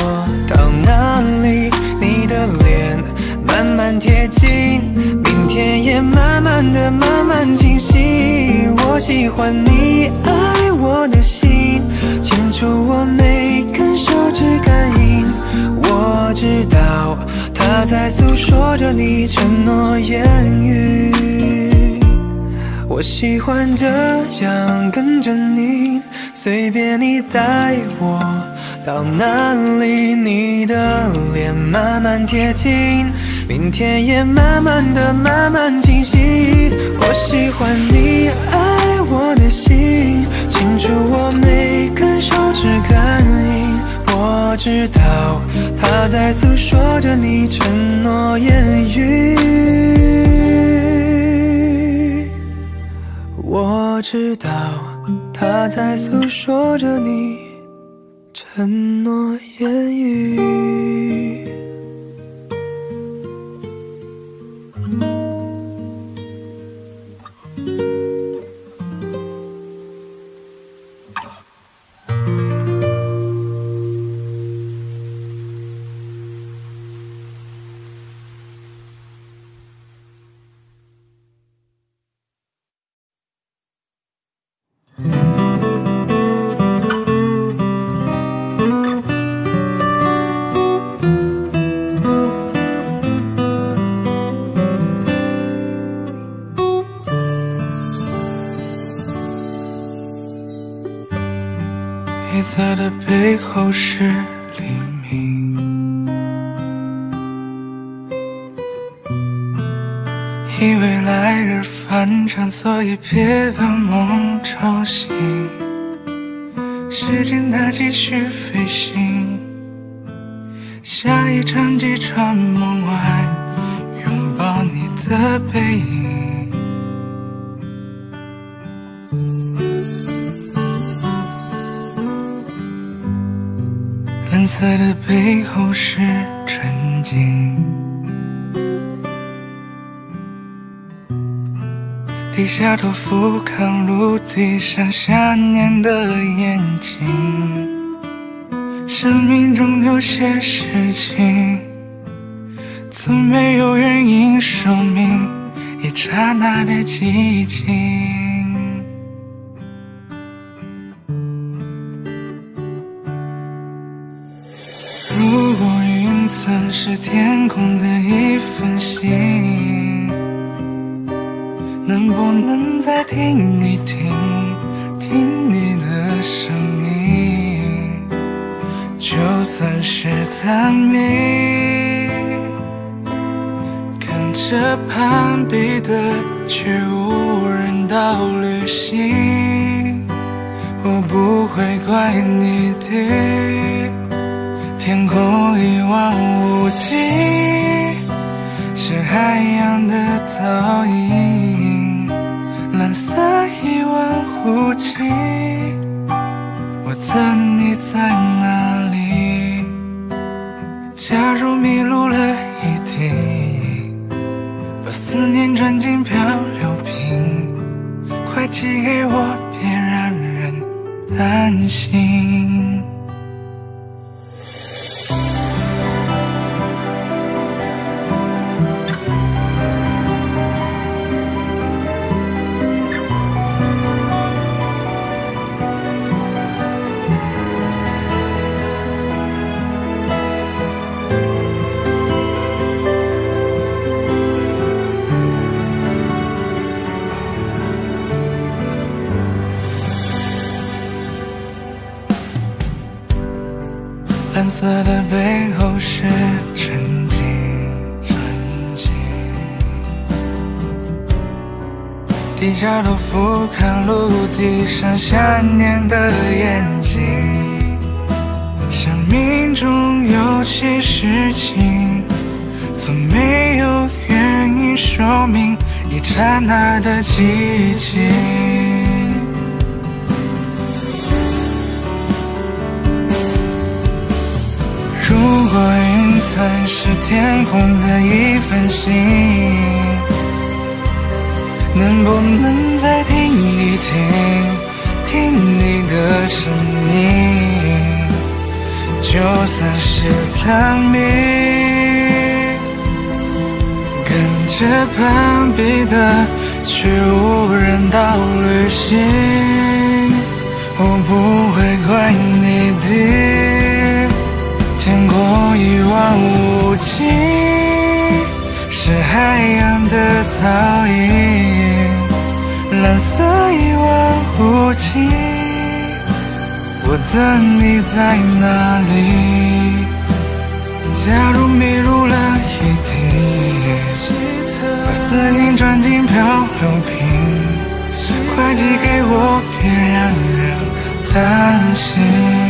到哪里，你的脸慢慢贴近，天也慢慢的慢慢清晰。我喜欢你爱我的心，清楚我每根手指感应。我知道他在诉说着你承诺言语。我喜欢这样跟着你，随便你带我到哪里，你的脸慢慢贴近，明天也慢慢的慢慢清晰。我喜欢你爱我的心，清楚我每根手指感应。我知道他在诉说着你承诺言语。我知道他在诉说着你承诺言语。后是黎明，以为来日方长，所以别把梦吵醒。时间它继续飞行，下一场机场门外，拥抱你的背影。蓝色的背后是纯净，低下头俯瞰陆地上想念的眼睛。生命中有些事情，从没有原因说明一刹那的寂静。云层是天空的一份信，能不能再听一听，听你的声音？就算是探秘，跟着攀比的去无人岛旅行，我不会怪你的。天空一望无际，是海洋的倒影，蓝色一望无际。我等你在哪里？假如迷路了一地，把思念装进漂流瓶，快寄给我，别让人担心。色的背后是沉静，沉静。低下头俯瞰陆地上想念的眼睛。生命中有些事情，从没有原因说明一刹那的激情。如果云层是天空的一份心，能不能再听一听，听你的声音？就算是探秘，跟着攀比的去无人岛旅行，我不会怪你的。天空一望无际，是海洋的倒影，蓝色一望无际。我等你在哪里？假如迷路了一地，把思念装进漂流瓶，快寄给我，别让人担心。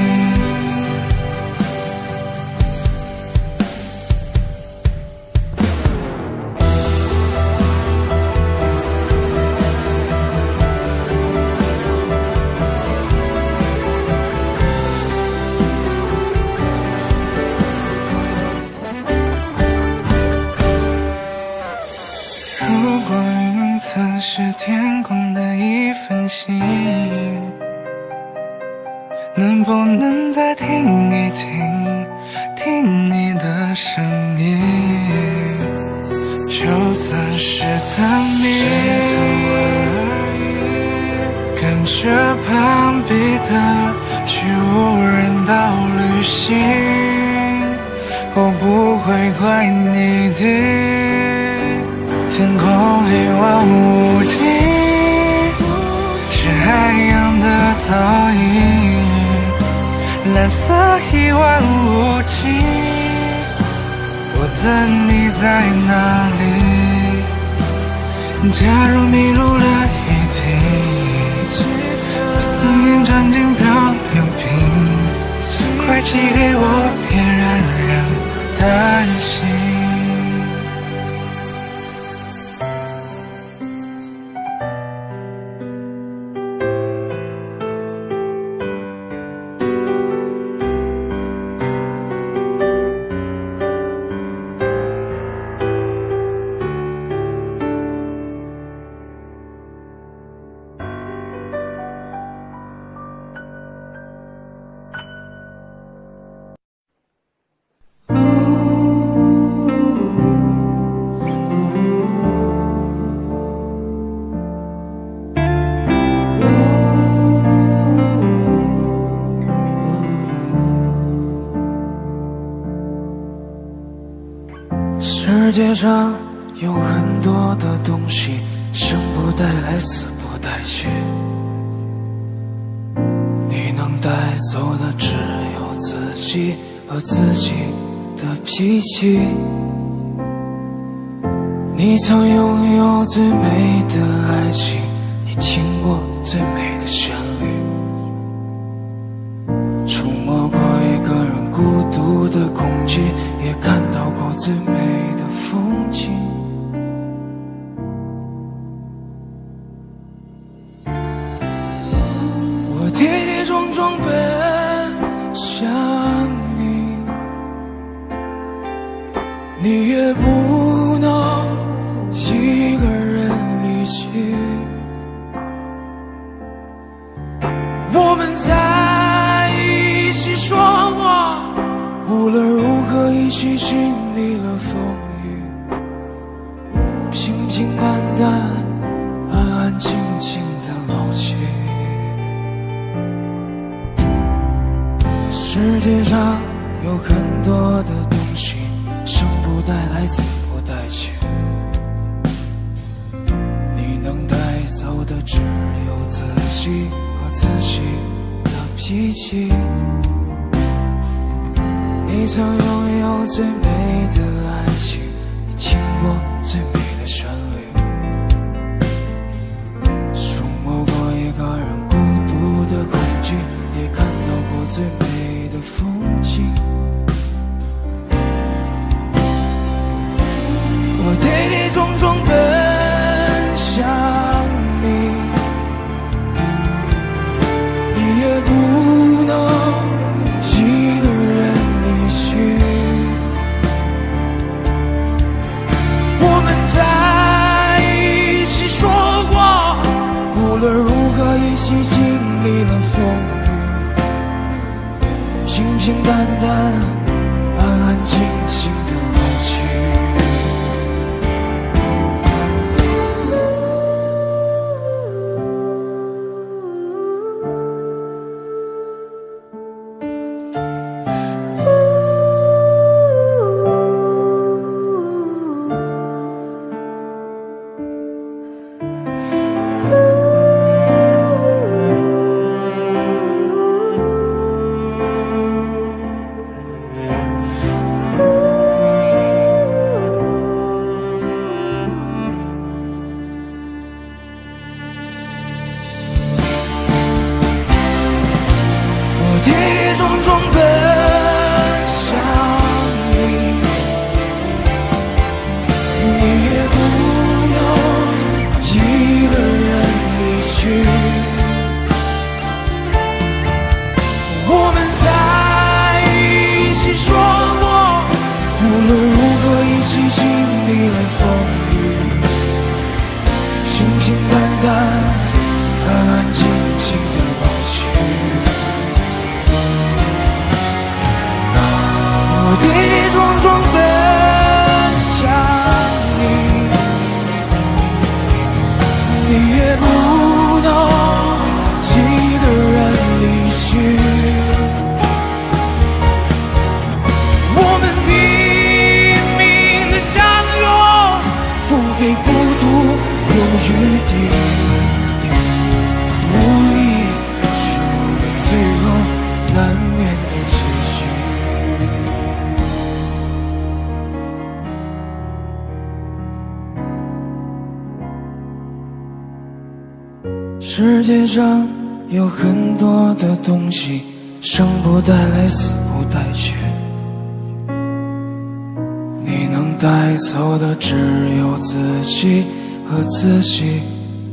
己和自己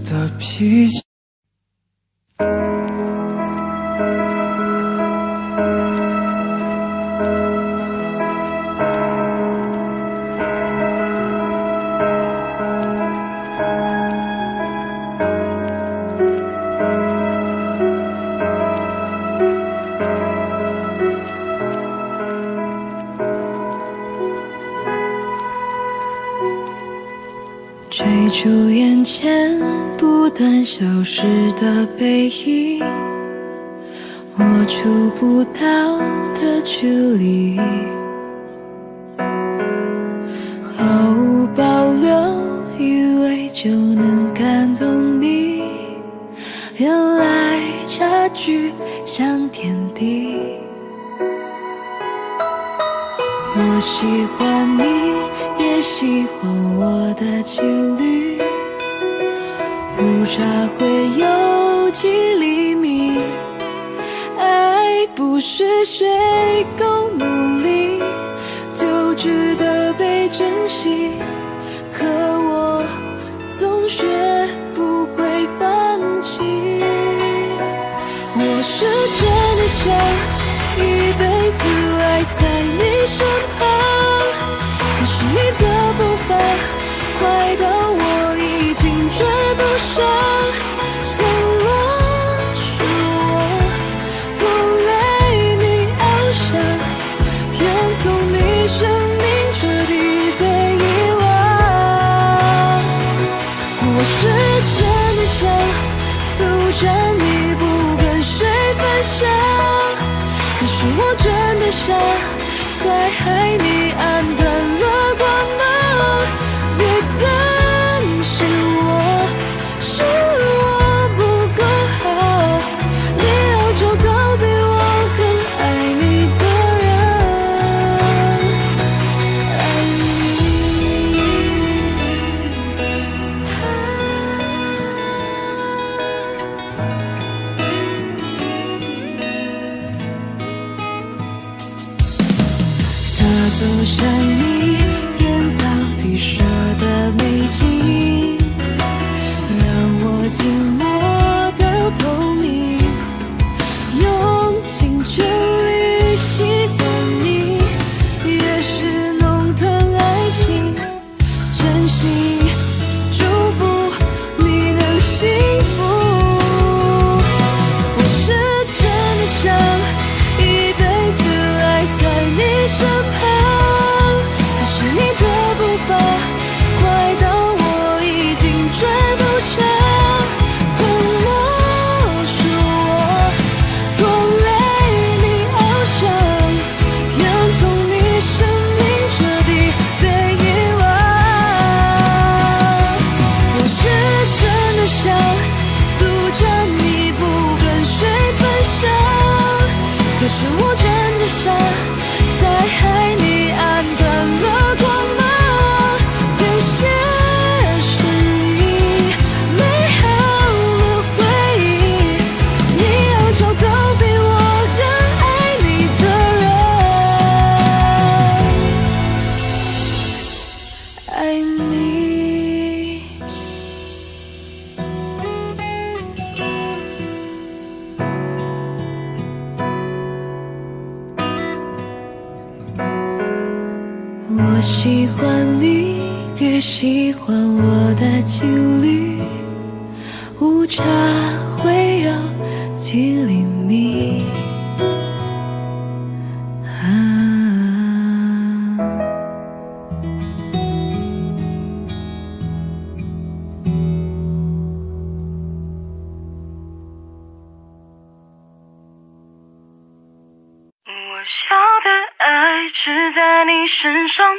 的脾气。的背影我触不到的距离毫无保留以为就能感动你原来差距像天地。我喜欢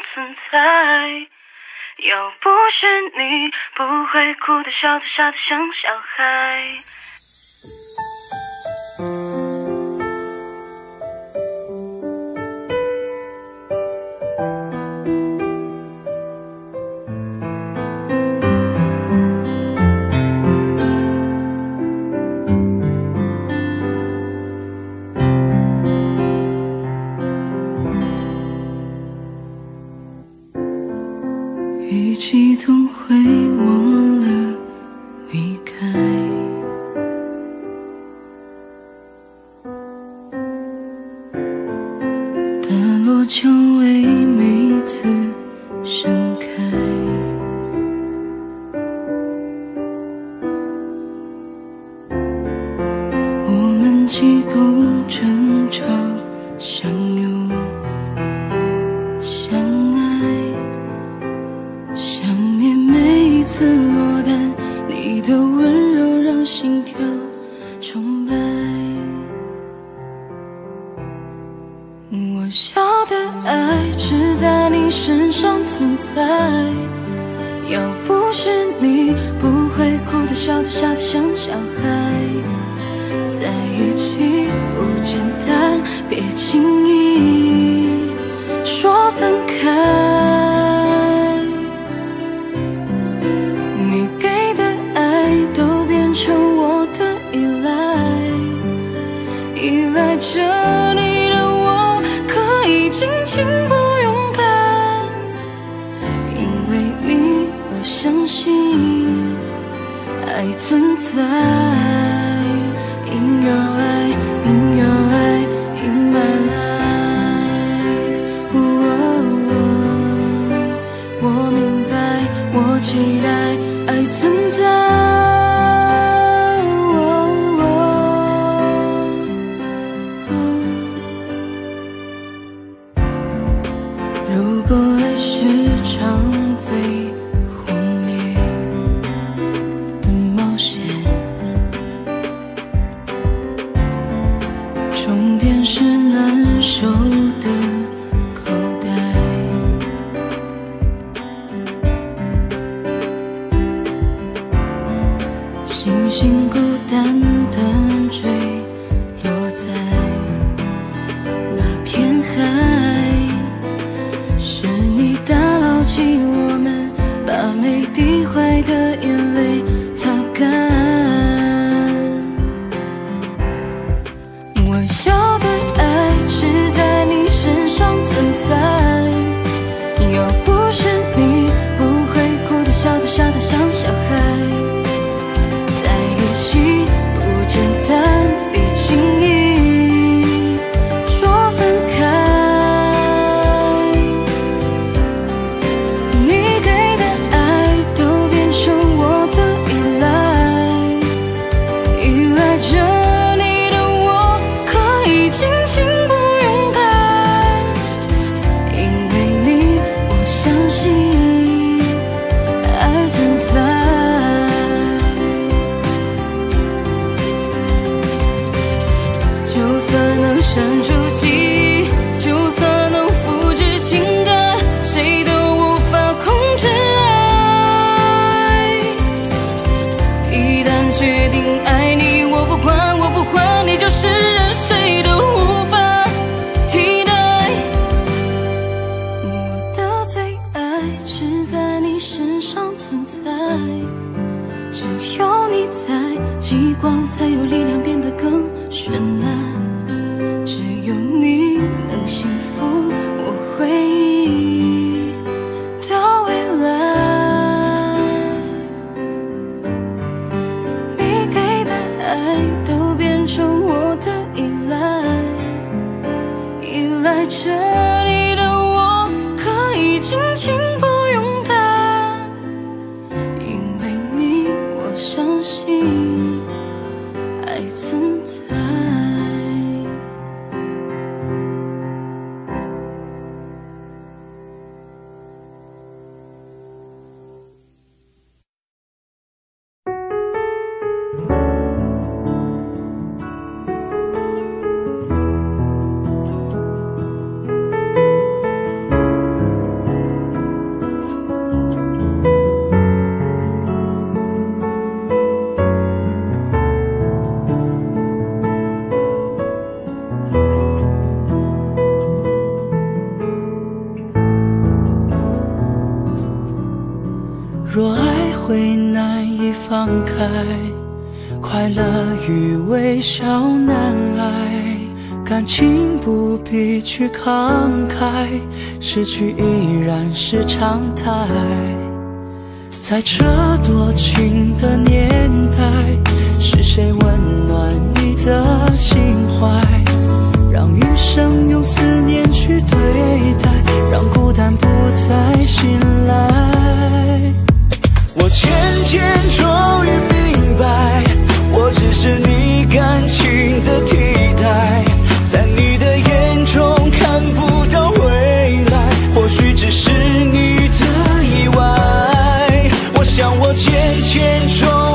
存在要不是你不会哭得笑得傻得像小孩。着去慷慨失去依然是常态。在这多情的年代是谁温暖你的心怀？让余生用思念去对待让孤单不再醒来。我渐渐终于明白我只是你感情的替代在你看不到未来，或许只是你的意外。我想我渐渐说。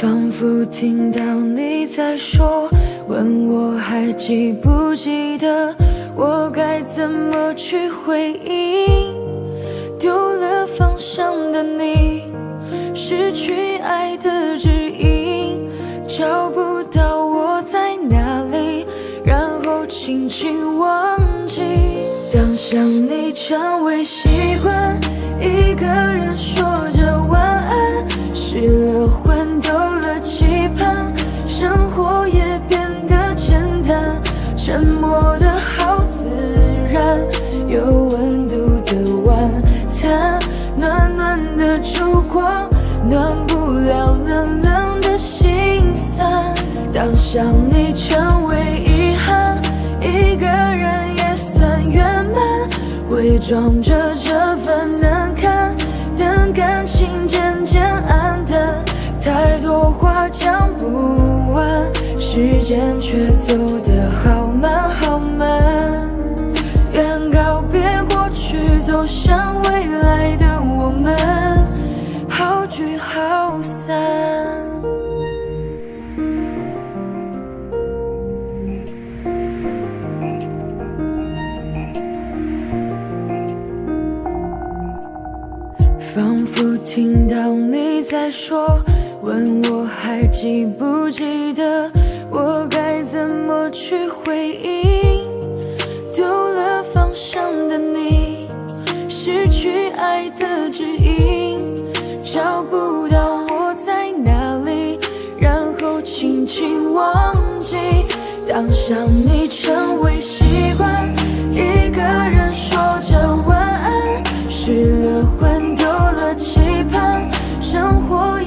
仿佛听到你在说，问我还记不记得，我该怎么去回应？丢了方向的你，失去爱的指引，找不到我在哪里，然后轻轻忘记。当想你成为习惯，一个人说着晚安，失了，期盼，生活也变得简单，沉默的好自然，有温度的晚餐，暖暖的烛光，暖不了冷冷的心酸。当想你成为遗憾，一个人也算圆满，伪装着这份难堪，等感情渐渐暗淡，太多讲不完，时间却走得好慢好慢。愿告别过去，走向未来的我们，好聚好散。仿佛听到你在说，问我还记不记得我该怎么去回应丢了方向的你失去爱的指引找不到我在哪里然后轻轻忘记。当想你成为习惯一个人说着晚安失了魂丢了期盼生活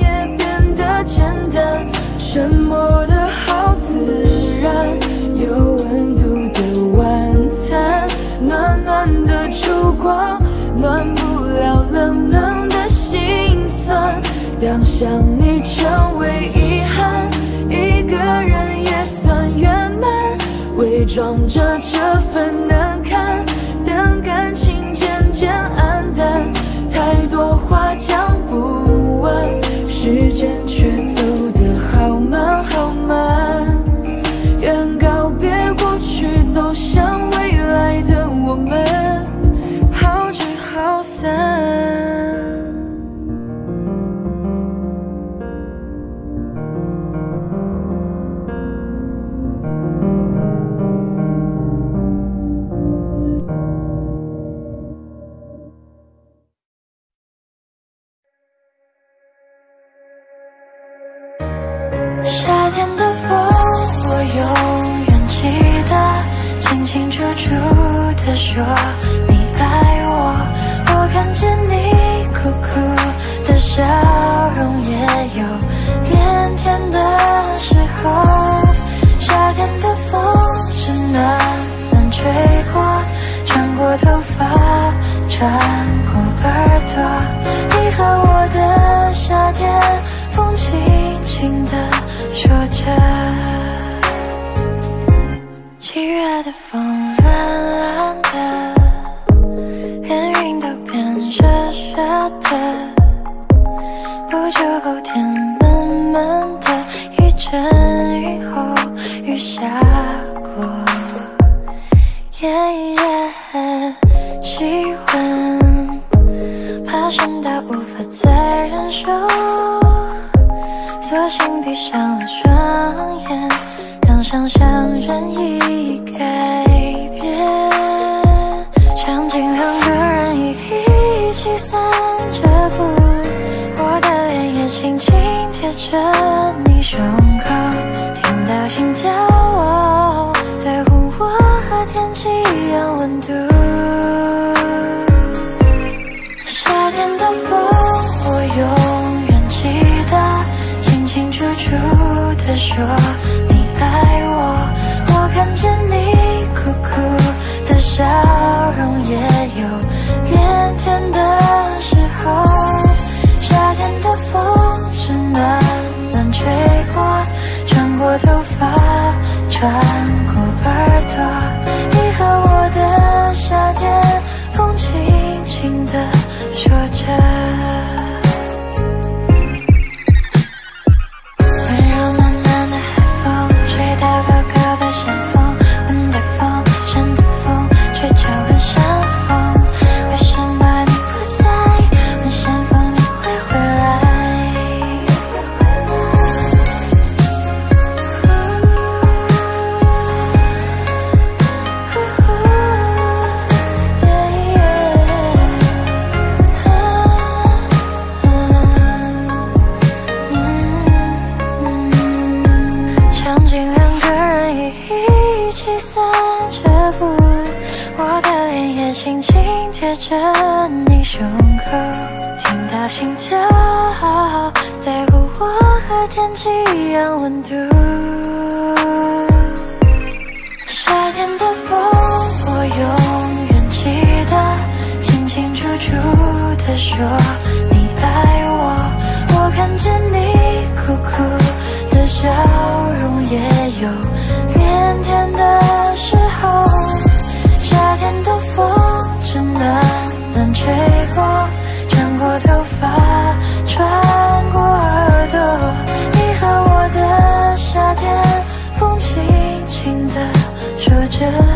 暖不了冷冷的心酸，当想你成为遗憾，一个人也算圆满。伪装着这份难堪，等感情渐渐黯淡，太多话讲不完，时间却走得好慢好慢，愿告别过去，走向。bisa 着你胸口听到心跳在乎我和天气一样温度夏天的风我永远记得清清楚楚的说你爱我我看见你酷酷的笑容也有腼腆的时候能吹过，穿过头发，穿过耳朵。你和我的夏天，风轻轻地说着。